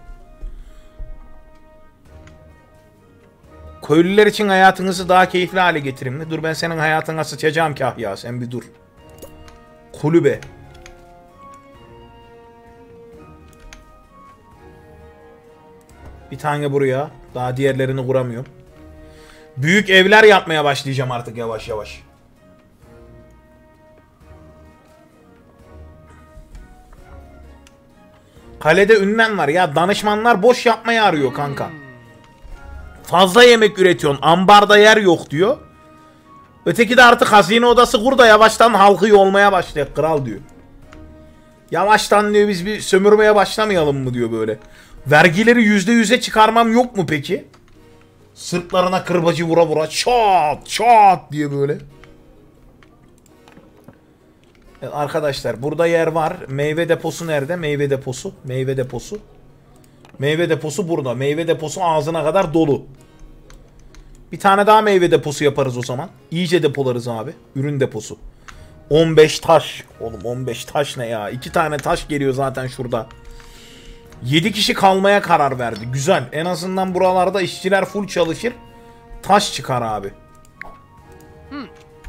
Köylüler için hayatınızı daha keyifli hale getireyim mi? Dur ben senin hayatına sıçacağım kah ya sen bir dur. Kulübe. Bir tane buraya. Daha diğerlerini kuramıyorum. Büyük evler yapmaya başlayacağım artık yavaş yavaş. Kalede ünlem var ya danışmanlar boş yapmayı arıyor kanka. Fazla yemek üretiyorsun ambarda yer yok diyor. Öteki de artık hazine odası kur da yavaştan halkı olmaya başlayacak kral diyor. Yavaştan diyor biz bir sömürmeye başlamayalım mı diyor böyle. Vergileri yüzde yüze çıkarmam yok mu peki? Sırtlarına kırbacı vura vura çat çat diye böyle. Evet, arkadaşlar burada yer var. Meyve deposu nerede? Meyve deposu. Meyve deposu. Meyve deposu burada. Meyve deposu ağzına kadar dolu. Bir tane daha meyve deposu yaparız o zaman. İyice depolarız abi. Ürün deposu. 15 taş. Oğlum 15 taş ne ya? 2 tane taş geliyor zaten şurada. 7 kişi kalmaya karar verdi. Güzel. En azından buralarda işçiler full çalışır. Taş çıkar abi.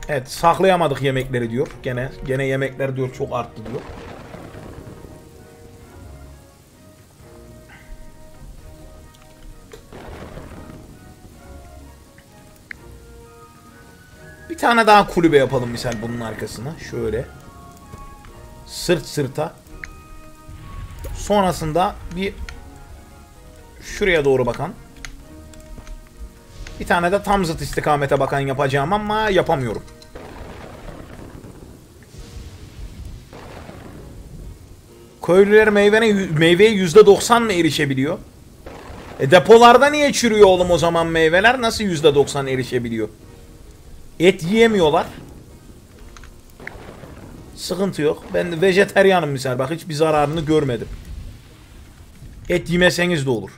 Evet saklayamadık yemekleri diyor. Gene gene yemekler diyor çok arttı diyor. Bir tane daha kulübe yapalım misal bunun arkasına. Şöyle. Sırt sırta. Sonrasında bir şuraya doğru bakan. Bir tane de tam zıt istikamete bakan yapacağım ama yapamıyorum. Köylüler meyvene, meyveye %90 mı erişebiliyor? E depolarda niye çürüyor oğlum o zaman meyveler? Nasıl %90 erişebiliyor? Et yiyemiyorlar. Sıkıntı yok. Ben vejeteryanım misal. Bak hiçbir zararını görmedim. Et yemeseniz de olur.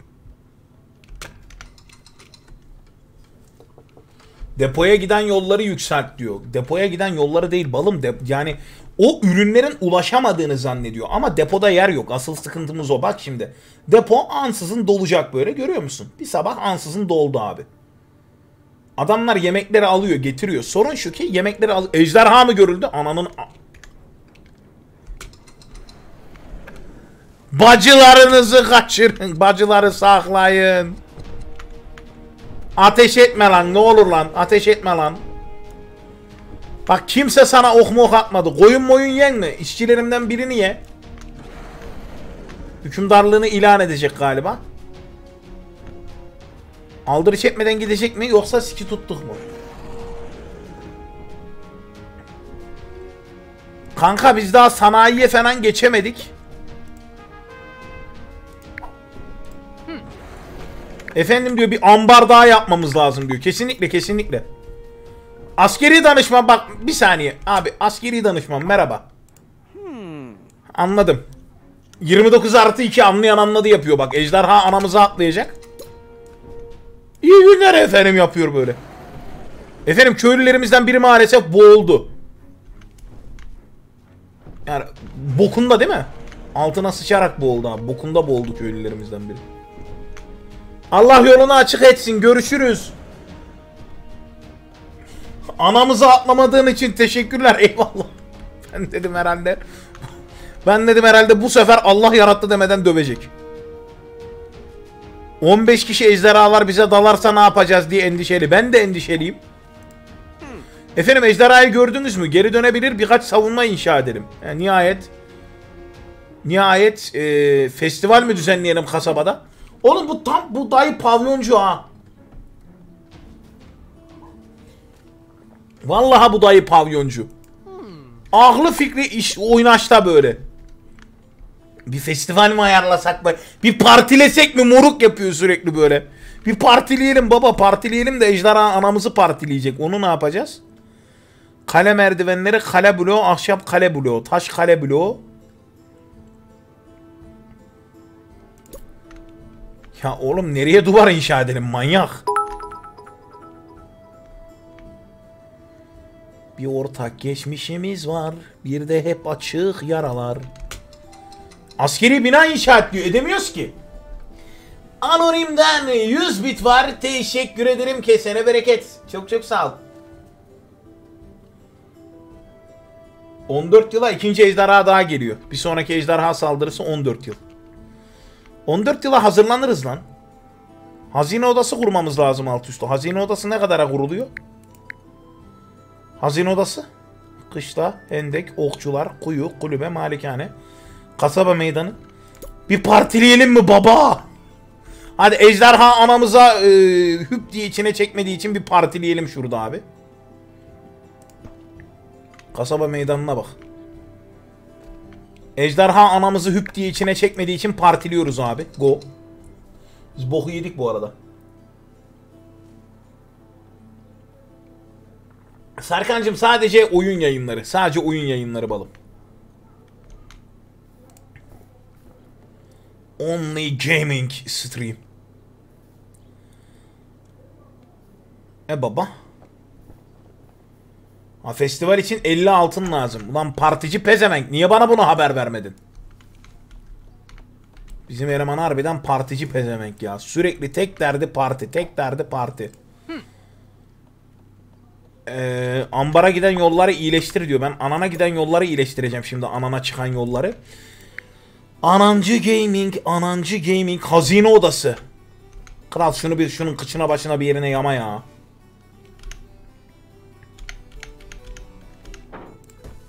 Depoya giden yolları yükselt diyor. Depoya giden yolları değil balım. De yani o ürünlerin ulaşamadığını zannediyor. Ama depoda yer yok. Asıl sıkıntımız o. Bak şimdi. Depo ansızın dolacak böyle. Görüyor musun? Bir sabah ansızın doldu abi. Adamlar yemekleri alıyor, getiriyor. Sorun şu ki yemekleri al Ejderha mı görüldü? Ananın Bacılarınızı kaçırın. Bacıları saklayın. Ateş etme lan ne olur lan. Ateş etme lan. Bak kimse sana ok mok atmadı. Koyun moyun yen mi? İşçilerimden birini ye. Hükümdarlığını ilan edecek galiba. Aldırış etmeden gidecek mi yoksa siki tuttuk mu? Kanka biz daha sanayiye falan geçemedik. Efendim diyor bir ambar daha yapmamız lazım diyor. Kesinlikle kesinlikle. Askeri danışman bak bir saniye. Abi askeri danışman merhaba. Anladım. 29 artı 2 anlayan anladı yapıyor bak. Ejderha anamıza atlayacak. İyi günler efendim yapıyor böyle. Efendim köylülerimizden biri maalesef boğuldu. Yani bokunda değil mi? Altına sıçarak boğuldu abi. Bokunda boğuldu köylülerimizden biri. Allah yolunu açık etsin. Görüşürüz. Anamızı atlamadığın için teşekkürler. Eyvallah. Ben dedim herhalde. Ben dedim herhalde bu sefer Allah yarattı demeden dövecek. 15 kişi ejderhalar bize dalarsa ne yapacağız diye endişeli. Ben de endişeliyim. Efendim ejderhayı gördünüz mü? Geri dönebilir birkaç savunma inşa edelim. Yani nihayet nihayet e, festival mi düzenleyelim kasabada? Oğlum bu tam bu dayı pavyoncu ha. Vallahi bu dayı pavyoncu. Aklı fikri iş oynaşta böyle. Bir festival mi ayarlasak mı? Bir partilesek mi? Moruk yapıyor sürekli böyle. Bir partileyelim baba partileyelim de ejderha anamızı partileyecek. Onu ne yapacağız? Kale merdivenleri, kale bloğu, ahşap kale bloğu, taş kale bloğu. Ya oğlum nereye duvar inşa edelim manyak? Bir ortak geçmişimiz var. Bir de hep açık yaralar. Askeri bina inşa diyor. Edemiyoruz ki. Anonim'den 100 bit var. Teşekkür ederim. Kesene bereket. Çok çok sağ ol. 14 yıla ikinci ejderha daha geliyor. Bir sonraki ejderha saldırısı 14 yıl. 14 yıla hazırlanırız lan. Hazine odası kurmamız lazım alt üstü. Hazine odası ne kadara kuruluyor? Hazine odası. Kışla, hendek, okçular, kuyu, kulübe, malikane. Kasaba meydanı. Bir partileyelim mi baba? Hadi ejderha anamıza e, hüp diye içine çekmediği için bir partileyelim şurada abi. Kasaba meydanına bak. Ejderha anamızı hüp diye içine çekmediği için partiliyoruz abi. Go. Biz boku yedik bu arada. Serkancım sadece oyun yayınları. Sadece oyun yayınları balım. Only gaming stream. E baba. Ha festival için 50 altın lazım. Ulan partici pezevenk. Niye bana bunu haber vermedin? Bizim eleman harbiden partici pezevenk ya. Sürekli tek derdi parti. Tek derdi parti. Ee, ambara giden yolları iyileştir diyor. Ben anana giden yolları iyileştireceğim şimdi. Anana çıkan yolları. Anancı Gaming, Anancı Gaming hazine odası. Kral şunu bir şunun kıçına başına bir yerine yama ya.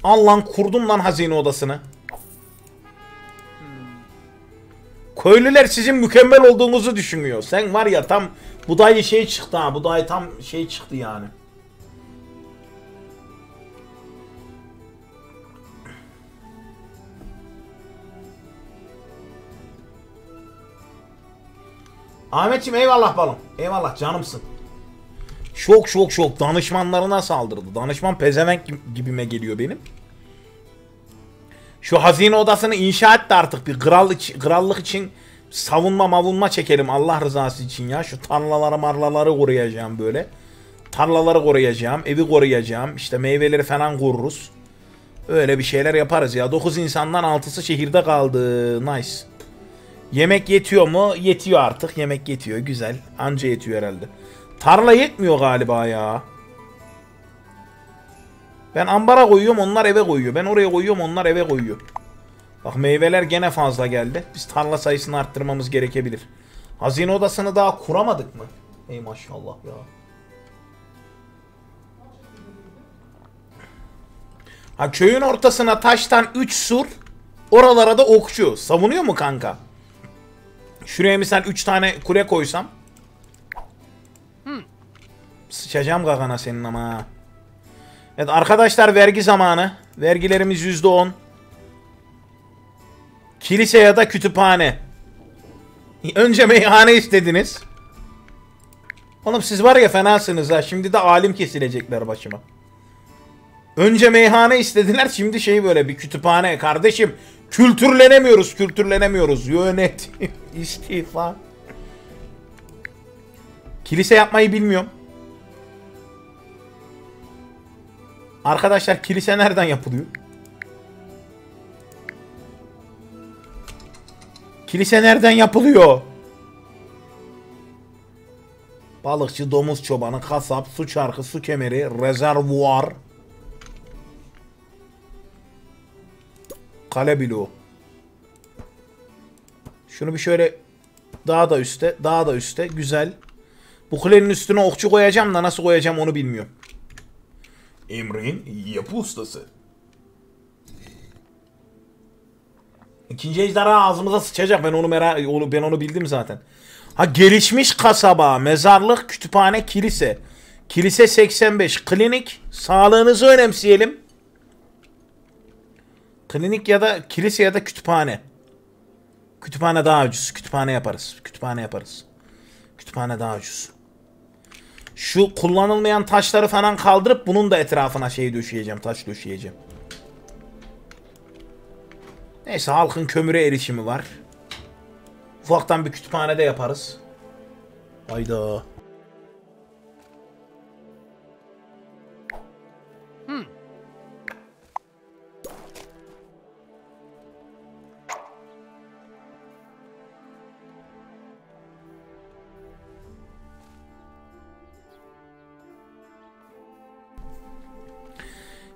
Al lan kurdum lan hazine odasını. Köylüler sizin mükemmel olduğunuzu düşünüyor. Sen var ya tam budayı şey çıktı ha. Budayı tam şey çıktı yani. Ahmetciğim eyvallah balım. Eyvallah canımsın. Şok şok şok danışmanlarına saldırdı. Danışman pezevenk gibime geliyor benim. Şu hazine odasını inşa et artık bir kral için, krallık için savunma mavunma çekelim Allah rızası için ya. Şu tarlaları marlaları koruyacağım böyle. Tarlaları koruyacağım, evi koruyacağım. İşte meyveleri falan koruruz. Öyle bir şeyler yaparız ya. 9 insandan 6'sı şehirde kaldı. Nice. Yemek yetiyor mu? Yetiyor artık. Yemek yetiyor. Güzel. Anca yetiyor herhalde. Tarla yetmiyor galiba ya. Ben ambara koyuyorum onlar eve koyuyor. Ben oraya koyuyorum onlar eve koyuyor. Bak meyveler gene fazla geldi. Biz tarla sayısını arttırmamız gerekebilir. Hazine odasını daha kuramadık mı? Ey maşallah ya. Ha köyün ortasına taştan 3 sur. Oralara da okçu. Savunuyor mu kanka? Şuraya misal 3 tane kule koysam. Sıçacağım kakana senin ama. Evet arkadaşlar vergi zamanı. Vergilerimiz %10. Kilise ya da kütüphane. Önce meyhane istediniz. Oğlum siz var ya fenasınız ha. Şimdi de alim kesilecekler başıma. Önce meyhane istediler. Şimdi şey böyle bir kütüphane. Kardeşim kültürlenemiyoruz. Kültürlenemiyoruz. Yönet. istifa. Kilise yapmayı bilmiyorum. Arkadaşlar kilise nereden yapılıyor? Kilise nereden yapılıyor? Balıkçı, domuz çobanı, kasap, su çarkı, su kemeri, rezervuar. Kale bloğu. Şunu bir şöyle daha da üste, daha da üste. Güzel. Bu kulenin üstüne okçu koyacağım da nasıl koyacağım onu bilmiyorum. Emre'nin yapı ustası. İkinci ejderha ağzımıza sıçacak. Ben onu merak onu ben onu bildim zaten. Ha gelişmiş kasaba, mezarlık, kütüphane, kilise. Kilise 85, klinik, sağlığınızı önemseyelim. Klinik ya da kilise ya da kütüphane. Kütüphane daha ucuz. Kütüphane yaparız. Kütüphane yaparız. Kütüphane daha ucuz. Şu kullanılmayan taşları falan kaldırıp bunun da etrafına şey döşeyeceğim. Taş döşeyeceğim. Neyse halkın kömüre erişimi var. Ufaktan bir kütüphanede yaparız. Hayda.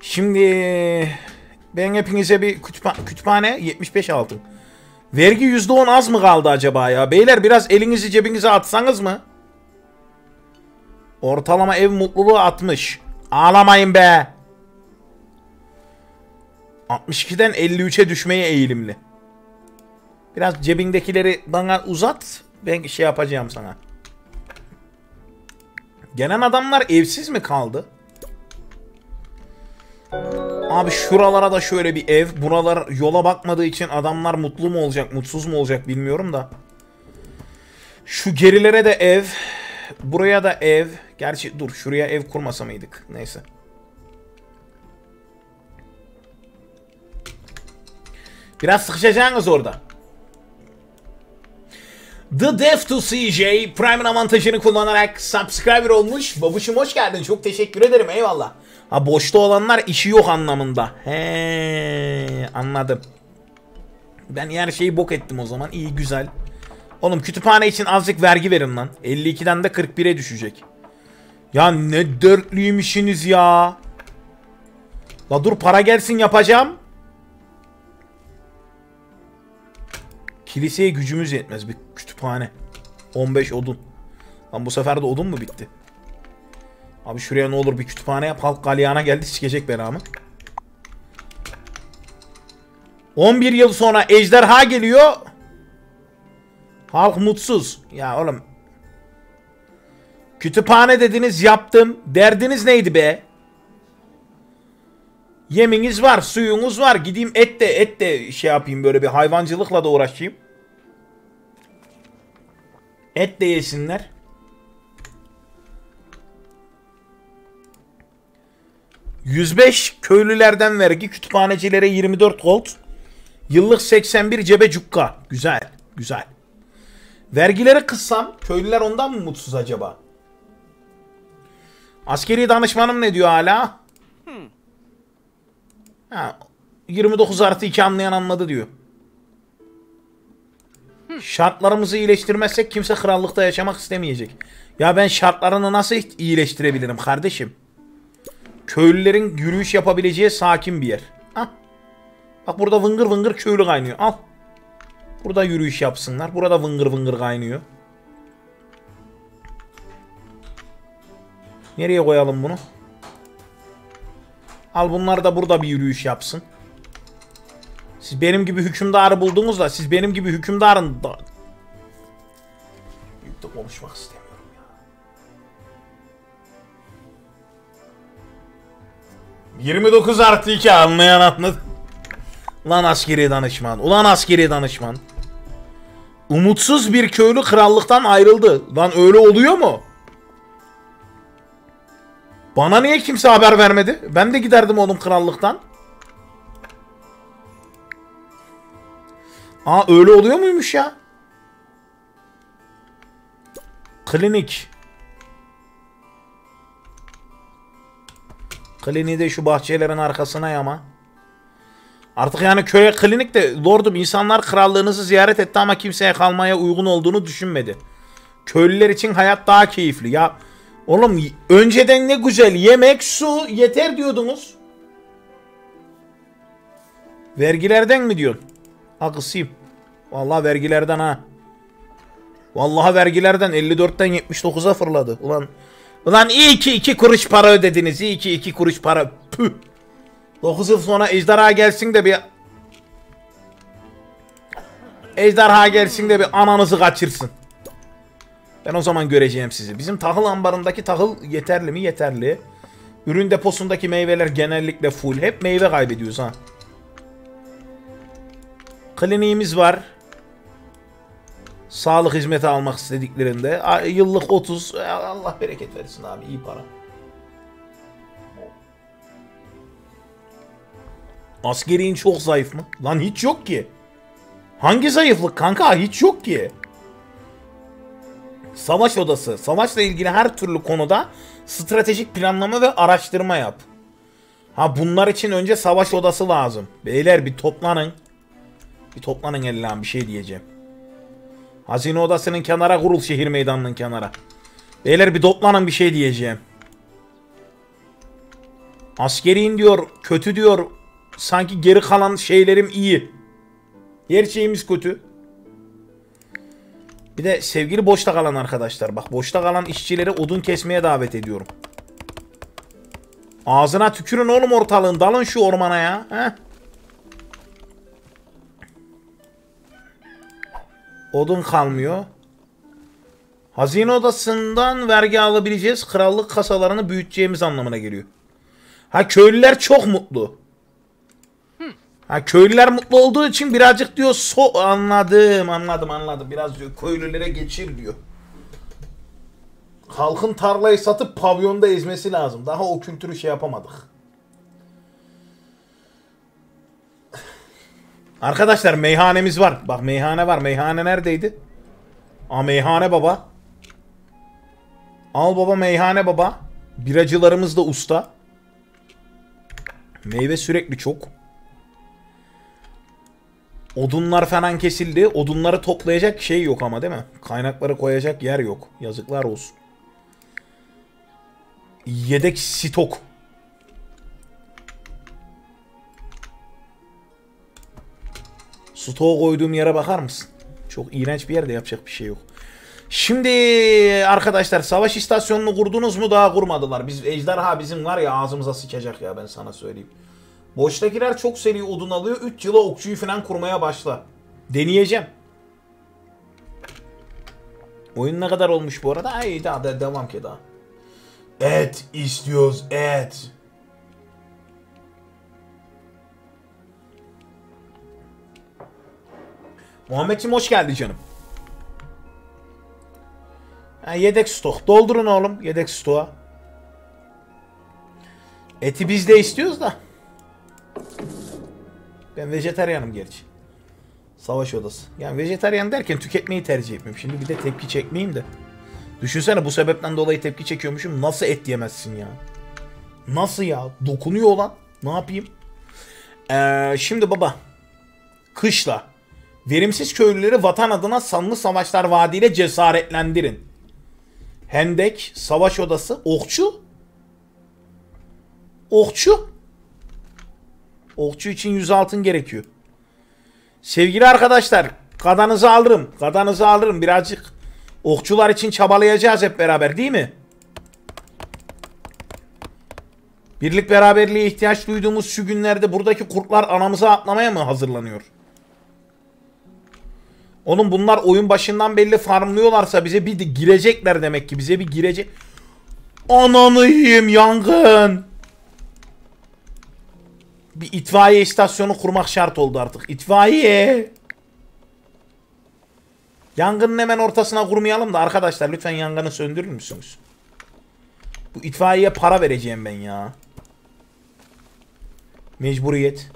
Şimdi ben hepinize bir kütüphane, kütüphane 75 altın. Vergi %10 az mı kaldı acaba ya? Beyler biraz elinizi cebinize atsanız mı? Ortalama ev mutluluğu 60. Ağlamayın be. 62'den 53'e düşmeye eğilimli. Biraz cebindekileri bana uzat. Ben şey yapacağım sana. Gelen adamlar evsiz mi kaldı? Abi şuralara da şöyle bir ev. Buralar yola bakmadığı için adamlar mutlu mu olacak, mutsuz mu olacak bilmiyorum da. Şu gerilere de ev. Buraya da ev. Gerçi dur şuraya ev kurmasa mıydık? Neyse. Biraz sıkışacaksınız orada. The Death to CJ Prime'ın avantajını kullanarak subscriber olmuş. Babuşum hoş geldin. Çok teşekkür ederim. Eyvallah. Ha boşta olanlar işi yok anlamında. He anladım. Ben her şeyi bok ettim o zaman. İyi güzel. Oğlum kütüphane için azıcık vergi verin lan. 52'den de 41'e düşecek. Ya ne dörtlüymüşsünüz ya. La dur para gelsin yapacağım. Kiliseye gücümüz yetmez bir kütüphane. 15 odun. Lan bu sefer de odun mu bitti? Abi şuraya ne olur bir kütüphane yap. Halk galyana geldi sikecek beramı. 11 yıl sonra ejderha geliyor. Halk mutsuz. Ya oğlum. Kütüphane dediniz yaptım. Derdiniz neydi be? Yeminiz var, suyunuz var. Gideyim et de et de şey yapayım böyle bir hayvancılıkla da uğraşayım. Et de yesinler. ...105 köylülerden vergi... ...kütüphanecilere 24 gold... Yıllık 81 cebe cukka. Güzel. Güzel. Vergileri kıssam köylüler ondan mı mutsuz acaba? Askeri danışmanım ne diyor hala? Ha, 29 artı 2 anlayan anladı diyor. Şartlarımızı iyileştirmezsek kimse krallıkta yaşamak istemeyecek. Ya ben şartlarını nasıl iyileştirebilirim kardeşim? Köylülerin yürüyüş yapabileceği sakin bir yer. Hah. Bak burada vıngır vıngır köylü kaynıyor. Al. Burada yürüyüş yapsınlar. Burada vıngır vıngır kaynıyor. Nereye koyalım bunu? Al bunlar da burada bir yürüyüş yapsın. Siz benim gibi hükümdarı buldunuz da siz benim gibi hükümdarın da... Büyük de konuşmak istemiyorum ya. 29 artı 2 anlayan anladı. Ulan askeri danışman. Ulan askeri danışman. Umutsuz bir köylü krallıktan ayrıldı. Lan öyle oluyor mu? Bana niye kimse haber vermedi? Ben de giderdim oğlum krallıktan. Aa öyle oluyor muymuş ya? Klinik. Kliniği de şu bahçelerin arkasına yama. Artık yani köye klinik de lordum insanlar krallığınızı ziyaret etti ama kimseye kalmaya uygun olduğunu düşünmedi. Köylüler için hayat daha keyifli. Ya oğlum önceden ne güzel yemek su yeter diyordunuz. Vergilerden mi diyorsun? Ha kısayım. Vallahi vergilerden ha. Vallahi vergilerden 54'ten 79'a fırladı. Ulan Ulan iyi ki 2 kuruş para ödediniz. İyi ki 2 kuruş para. Püh. 9 yıl sonra ejderha gelsin de bir Ejderha gelsin de bir ananızı kaçırsın. Ben o zaman göreceğim sizi. Bizim tahıl ambarındaki tahıl yeterli mi? Yeterli. Ürün deposundaki meyveler genellikle full. Hep meyve kaybediyoruz ha. Kliniğimiz var. Sağlık hizmeti almak istediklerinde. Yıllık 30. Allah bereket versin abi. iyi para. Askeriğin çok zayıf mı? Lan hiç yok ki. Hangi zayıflık kanka? Hiç yok ki. Savaş odası. Savaşla ilgili her türlü konuda stratejik planlama ve araştırma yap. Ha bunlar için önce savaş odası lazım. Beyler bir toplanın. Bir toplanın ellan bir şey diyeceğim. Hazine odasının kenara kurul şehir meydanının kenara. Beyler bir toplanın bir şey diyeceğim. Askeriğin diyor kötü diyor sanki geri kalan şeylerim iyi. Her şeyimiz kötü. Bir de sevgili boşta kalan arkadaşlar. Bak boşta kalan işçileri odun kesmeye davet ediyorum. Ağzına tükürün oğlum ortalığın. Dalın şu ormana ya. Heh. Odun kalmıyor. Hazine odasından vergi alabileceğiz. Krallık kasalarını büyüteceğimiz anlamına geliyor. Ha köylüler çok mutlu. Ha köylüler mutlu olduğu için birazcık diyor so anladım anladım anladım. Biraz diyor köylülere geçir diyor. Halkın tarlayı satıp pavyonda ezmesi lazım. Daha o kültürü şey yapamadık. Arkadaşlar meyhanemiz var. Bak meyhane var. Meyhane neredeydi? Aa meyhane baba. Al baba meyhane baba. Biracılarımız da usta. Meyve sürekli çok. Odunlar falan kesildi. Odunları toplayacak şey yok ama değil mi? Kaynakları koyacak yer yok. Yazıklar olsun. Yedek stok. Stoğu koyduğum yere bakar mısın? Çok iğrenç bir yerde yapacak bir şey yok. Şimdi arkadaşlar savaş istasyonunu kurdunuz mu daha kurmadılar. Biz ejderha bizim var ya ağzımıza sıçacak ya ben sana söyleyeyim. Boştakiler çok seri odun alıyor. 3 yıla okçuyu falan kurmaya başla. Deneyeceğim. Oyun ne kadar olmuş bu arada? Ay daha da devam ki daha. Et istiyoruz et. Muhammedciğim hoş geldin canım. Ha, yedek stok. Doldurun oğlum yedek stoğa. Eti biz de istiyoruz da. Ben vejetaryanım gerçi. Savaş odası. Yani vejetaryen derken tüketmeyi tercih etmiyorum. Şimdi bir de tepki çekmeyeyim de. Düşünsene bu sebepten dolayı tepki çekiyormuşum. Nasıl et yemezsin ya? Nasıl ya? Dokunuyor olan. Ne yapayım? Ee, şimdi baba. Kışla. Verimsiz köylüleri vatan adına sanlı savaşlar vaadiyle cesaretlendirin. Hendek, savaş odası, okçu. Okçu. Okçu için 100 altın gerekiyor. Sevgili arkadaşlar, kadanızı alırım. Kadanızı alırım birazcık. Okçular için çabalayacağız hep beraber değil mi? Birlik beraberliğe ihtiyaç duyduğumuz şu günlerde buradaki kurtlar anamıza atlamaya mı hazırlanıyor? Oğlum bunlar oyun başından belli farmlıyorlarsa bize bir de girecekler demek ki. Bize bir girecek. Ananı yiyeyim yangın. Bir itfaiye istasyonu kurmak şart oldu artık. İtfaiye. Yangının hemen ortasına kurmayalım da arkadaşlar lütfen yangını söndürür müsünüz? Bu itfaiyeye para vereceğim ben ya. Mecburiyet.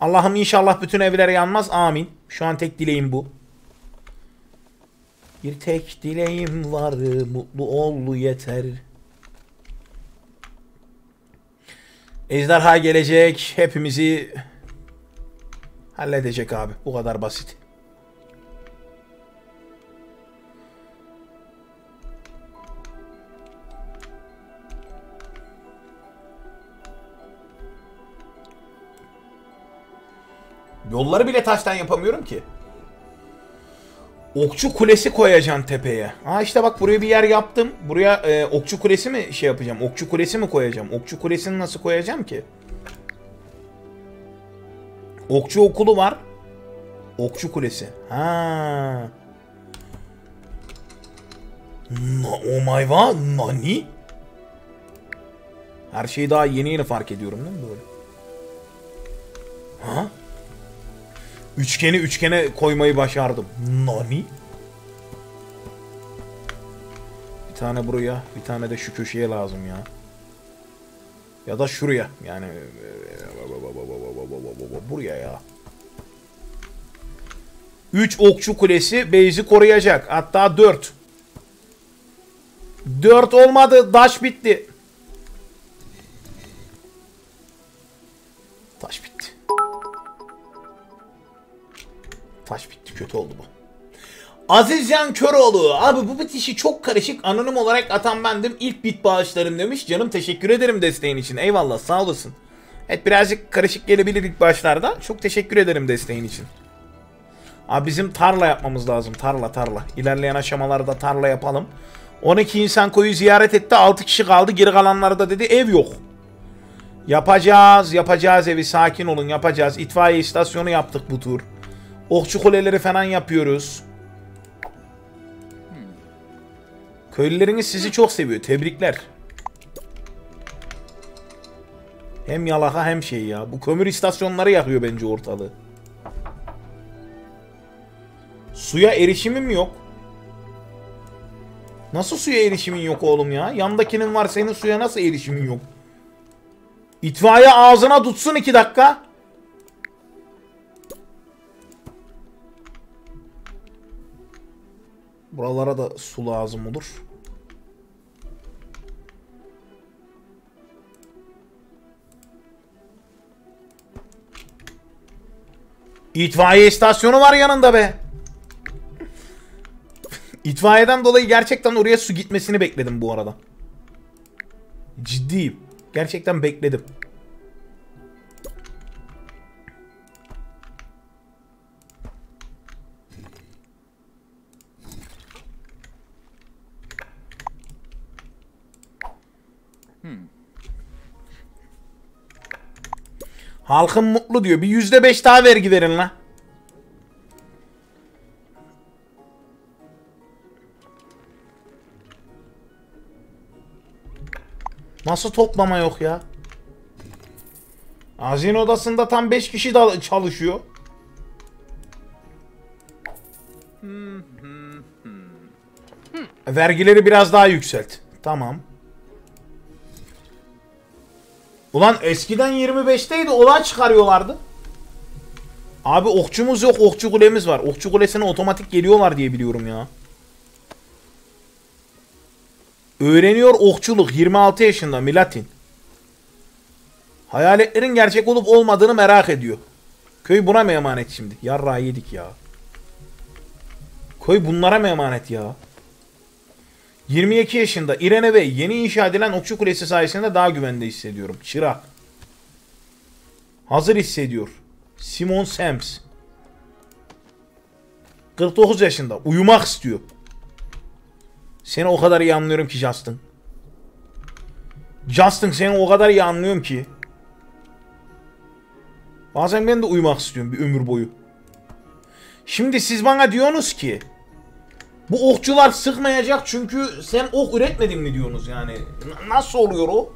Allah'ım inşallah bütün evler yanmaz. Amin. Şu an tek dileğim bu. Bir tek dileğim var. Mutlu ol yeter. Ejderha gelecek. Hepimizi halledecek abi. Bu kadar basit. Yolları bile taştan yapamıyorum ki. Okçu kulesi koyacaksın tepeye. Ha işte bak buraya bir yer yaptım. Buraya e, okçu kulesi mi şey yapacağım? Okçu kulesi mi koyacağım? Okçu kulesini nasıl koyacağım ki? Okçu okulu var. Okçu kulesi. Ha. Na, oh my god. Nani? Her şeyi daha yeni yeni fark ediyorum değil mi böyle? Ha? Üçgeni üçgene koymayı başardım. Nani? Bir tane buraya, bir tane de şu köşeye lazım ya. Ya da şuraya. Yani buraya ya. Üç okçu kulesi base'i koruyacak. Hatta dört. Dört olmadı. Daş bitti. Taş bitti. Kötü oldu bu. Azizcan Köroğlu. Abi bu bitişi çok karışık. Anonim olarak atan bendim. İlk bit bağışlarım demiş. Canım teşekkür ederim desteğin için. Eyvallah sağ olasın. Evet birazcık karışık gelebilir ilk başlarda. Çok teşekkür ederim desteğin için. Abi bizim tarla yapmamız lazım. Tarla tarla. İlerleyen aşamalarda tarla yapalım. 12 insan koyu ziyaret etti. 6 kişi kaldı. Geri kalanları da dedi ev yok. Yapacağız. Yapacağız evi. Sakin olun yapacağız. İtfaiye istasyonu yaptık bu tur. Okçu kuleleri falan yapıyoruz. Köylüleriniz sizi çok seviyor. Tebrikler. Hem yalaka hem şey ya. Bu kömür istasyonları yakıyor bence ortalığı. Suya erişimim yok. Nasıl suya erişimin yok oğlum ya? Yandakinin var senin suya nasıl erişimin yok? İtfaiye ağzına tutsun iki dakika. Buralara da su lazım olur. İtfaiye istasyonu var yanında be. İtfaiyeden dolayı gerçekten oraya su gitmesini bekledim bu arada. Ciddiyim. Gerçekten bekledim. Halkım mutlu diyor. Bir yüzde beş daha vergi verin la. Nasıl toplama yok ya? Hazine odasında tam 5 kişi da çalışıyor. Vergileri biraz daha yükselt. Tamam. Ulan eskiden 25'teydi olay çıkarıyorlardı. Abi okçumuz yok. Okçu kulemiz var. Okçu kulesine otomatik geliyorlar diye biliyorum ya. Öğreniyor okçuluk 26 yaşında Milatin. Hayaletlerin gerçek olup olmadığını merak ediyor. Köy buna mı emanet şimdi? Yarra yedik ya. Köy bunlara mı emanet ya? 22 yaşında İrene Bey yeni inşa edilen okçu kulesi sayesinde daha güvende hissediyorum. Çırak. Hazır hissediyor. Simon Sams. 49 yaşında. Uyumak istiyor. Seni o kadar iyi anlıyorum ki Justin. Justin seni o kadar iyi anlıyorum ki. Bazen ben de uyumak istiyorum bir ömür boyu. Şimdi siz bana diyorsunuz ki bu okçular sıkmayacak çünkü sen ok üretmedin mi diyorsunuz yani. N- nasıl oluyor o?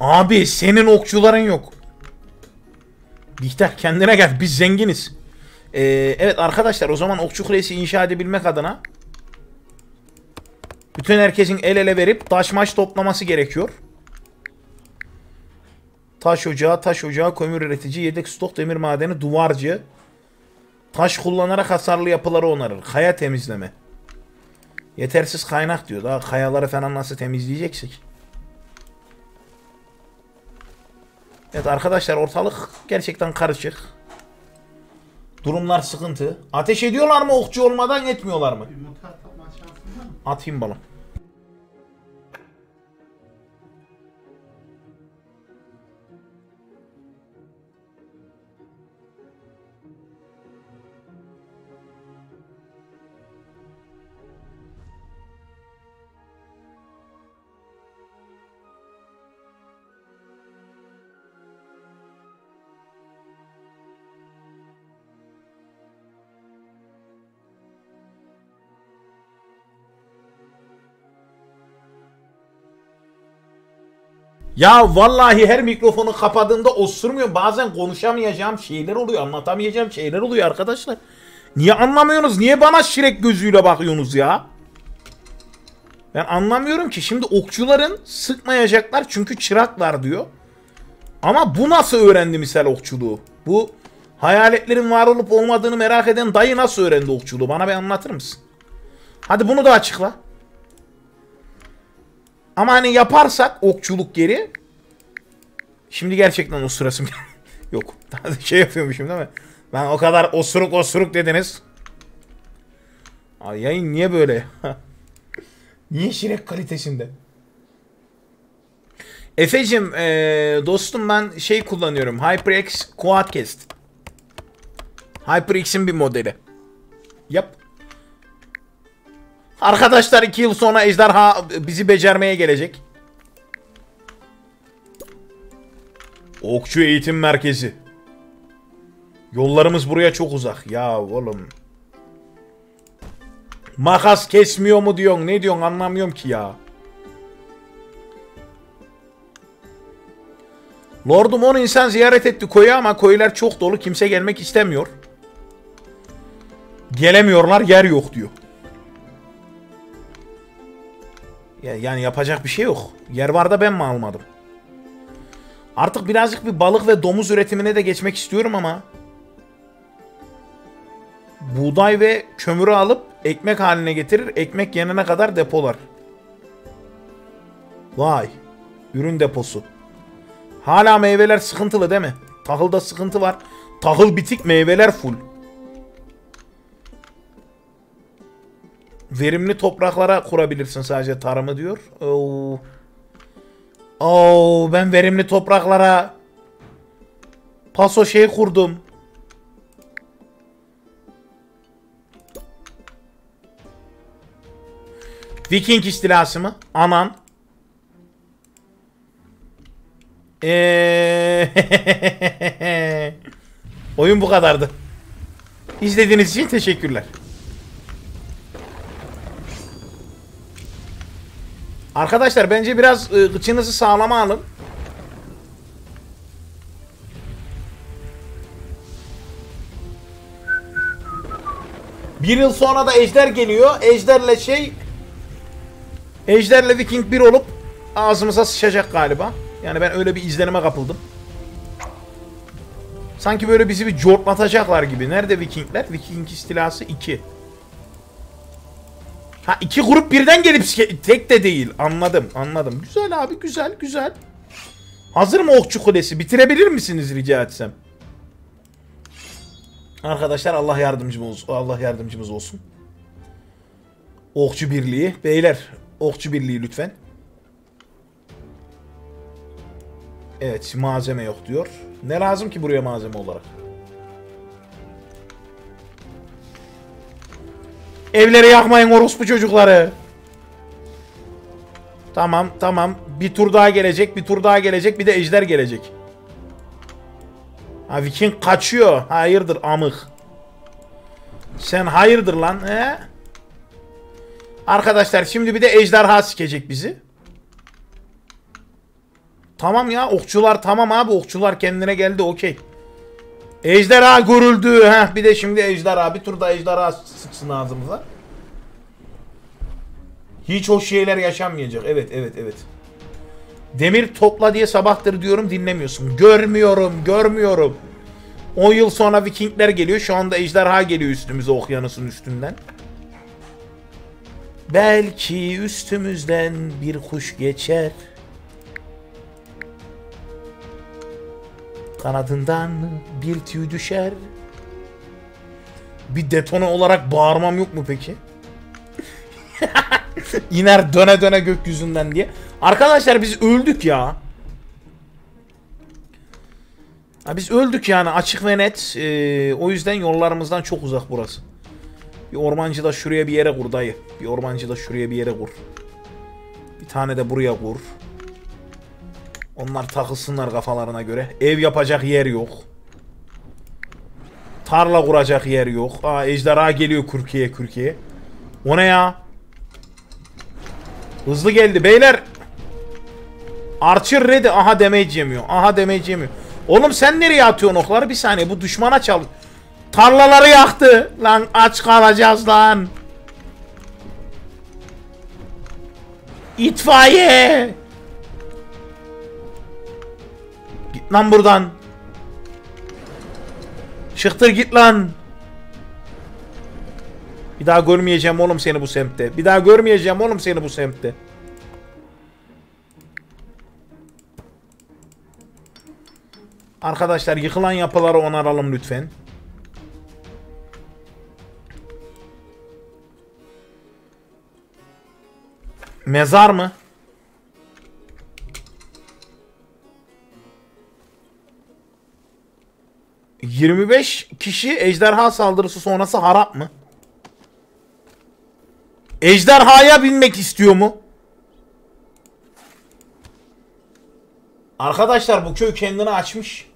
Abi senin okçuların yok. Bihter kendine gel biz zenginiz. Ee, evet arkadaşlar o zaman okçu kulesi inşa edebilmek adına bütün herkesin el ele verip taş maş toplaması gerekiyor. Taş ocağı, taş ocağı, kömür üretici, yedek stok, demir madeni, duvarcı. Taş kullanarak hasarlı yapıları onarır. Kaya temizleme. Yetersiz kaynak diyor. Daha kayaları falan nasıl temizleyeceksek. Evet arkadaşlar ortalık gerçekten karışık. Durumlar sıkıntı. Ateş ediyorlar mı okçu olmadan etmiyorlar mı? Atayım balım. Ya vallahi her mikrofonu kapadığımda osurmuyor. Bazen konuşamayacağım şeyler oluyor. Anlatamayacağım şeyler oluyor arkadaşlar. Niye anlamıyorsunuz? Niye bana şirek gözüyle bakıyorsunuz ya? Ben anlamıyorum ki. Şimdi okçuların sıkmayacaklar çünkü çıraklar diyor. Ama bu nasıl öğrendi misal okçuluğu? Bu hayaletlerin var olup olmadığını merak eden dayı nasıl öğrendi okçuluğu? Bana bir anlatır mısın? Hadi bunu da açıkla. Ama hani yaparsak okçuluk geri Şimdi gerçekten o sırasım Yok. Daha da şey yapıyormuşum değil mi? Ben o kadar osuruk osuruk dediniz. Ay yayın niye böyle? niye şirek kalitesinde? Efe'cim ee, dostum ben şey kullanıyorum. HyperX Quadcast. HyperX'in bir modeli. Yap. Arkadaşlar 2 yıl sonra ejderha bizi becermeye gelecek. Okçu Eğitim Merkezi. Yollarımız buraya çok uzak. Ya oğlum. Makas kesmiyor mu diyorsun? Ne diyorsun anlamıyorum ki ya. Lordum 10 insan ziyaret etti koyu ama koyular çok dolu. Kimse gelmek istemiyor. Gelemiyorlar yer yok diyor. Yani yapacak bir şey yok. Yer var da ben mi almadım? Artık birazcık bir balık ve domuz üretimine de geçmek istiyorum ama buğday ve kömürü alıp ekmek haline getirir. Ekmek yenene kadar depolar. Vay. Ürün deposu. Hala meyveler sıkıntılı değil mi? Tahılda sıkıntı var. Tahıl bitik meyveler full. Verimli topraklara kurabilirsin sadece tarımı diyor. Oo. Oo, ben verimli topraklara paso şey kurdum. Viking istilası mı? Anan. Eee Oyun bu kadardı. İzlediğiniz için teşekkürler. Arkadaşlar bence biraz e, gıçınızı sağlama alın. Bir yıl sonra da Ejder geliyor. Ejder'le şey... Ejder'le Viking bir olup ağzımıza sıçacak galiba. Yani ben öyle bir izlenime kapıldım. Sanki böyle bizi bir cortlatacaklar gibi. Nerede Vikingler? Viking istilası 2. Ha iki grup birden gelip tek de değil. Anladım anladım. Güzel abi güzel güzel. Hazır mı okçu kulesi? Bitirebilir misiniz rica etsem? Arkadaşlar Allah yardımcımız. Allah yardımcımız olsun. Okçu birliği. Beyler okçu birliği lütfen. Evet malzeme yok diyor. Ne lazım ki buraya malzeme olarak? Evleri yakmayın orospu çocukları. Tamam tamam. Bir tur daha gelecek. Bir tur daha gelecek. Bir de ejder gelecek. Ha Viking kaçıyor. Hayırdır amık. Sen hayırdır lan he? Arkadaşlar şimdi bir de ejderha sikecek bizi. Tamam ya okçular tamam abi okçular kendine geldi okey. Ejderha görüldü. Heh, bir de şimdi ejderha. Bir turda ejderha sıksın ağzımıza. Hiç hoş şeyler yaşanmayacak. Evet evet evet. Demir topla diye sabahtır diyorum dinlemiyorsun. Görmüyorum görmüyorum. 10 yıl sonra Vikingler geliyor. Şu anda ejderha geliyor üstümüze okyanusun üstünden. Belki üstümüzden bir kuş geçer. Kanadından bir tüy düşer. Bir detone olarak bağırmam yok mu peki? İner döne döne gökyüzünden diye. Arkadaşlar biz öldük ya. Ha biz öldük yani açık ve net. Ee, o yüzden yollarımızdan çok uzak burası. Bir ormancı da şuraya bir yere kur dayı. Bir ormancı da şuraya bir yere kur. Bir tane de buraya kur. Onlar takılsınlar kafalarına göre. Ev yapacak yer yok. Tarla kuracak yer yok. Aa ejderha geliyor Kürkiye Kürkiye. O ne ya? Hızlı geldi beyler. Archer ready. Aha damage yemiyor. Aha damage yemiyor. Oğlum sen nereye atıyorsun okları? Bir saniye bu düşmana çal. Tarlaları yaktı. Lan aç kalacağız lan. İtfaiye. Git lan buradan. Çıktır git lan. Bir daha görmeyeceğim oğlum seni bu semtte. Bir daha görmeyeceğim oğlum seni bu semtte. Arkadaşlar yıkılan yapıları onaralım lütfen. Mezar mı? ...25 kişi ejderha saldırısı sonrası harap mı? Ejderhaya binmek istiyor mu? Arkadaşlar bu köy kendini açmış.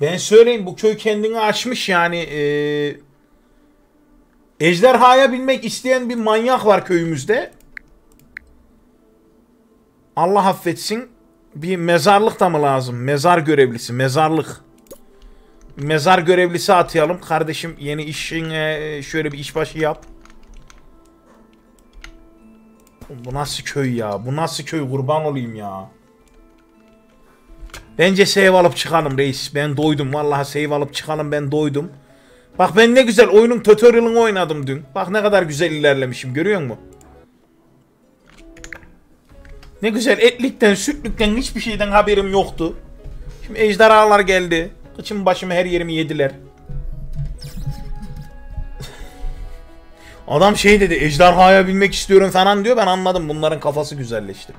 Ben söyleyeyim bu köy kendini açmış yani. Ee, ejderhaya binmek isteyen bir manyak var köyümüzde. Allah affetsin. Bir mezarlık da mı lazım? Mezar görevlisi. Mezarlık. Mezar görevlisi atayalım. Kardeşim yeni işine şöyle bir işbaşı yap. Bu nasıl köy ya? Bu nasıl köy kurban olayım ya. Bence save alıp çıkalım reis. Ben doydum. Vallahi save alıp çıkalım ben doydum. Bak ben ne güzel oyunun tutorial'ını oynadım dün. Bak ne kadar güzel ilerlemişim görüyor musun? Ne güzel etlikten sütlükten hiçbir şeyden haberim yoktu. Şimdi ejderhalar geldi. Kıçım başımı her yerimi yediler. Adam şey dedi ejderhaya binmek istiyorum falan diyor ben anladım bunların kafası güzelleşti.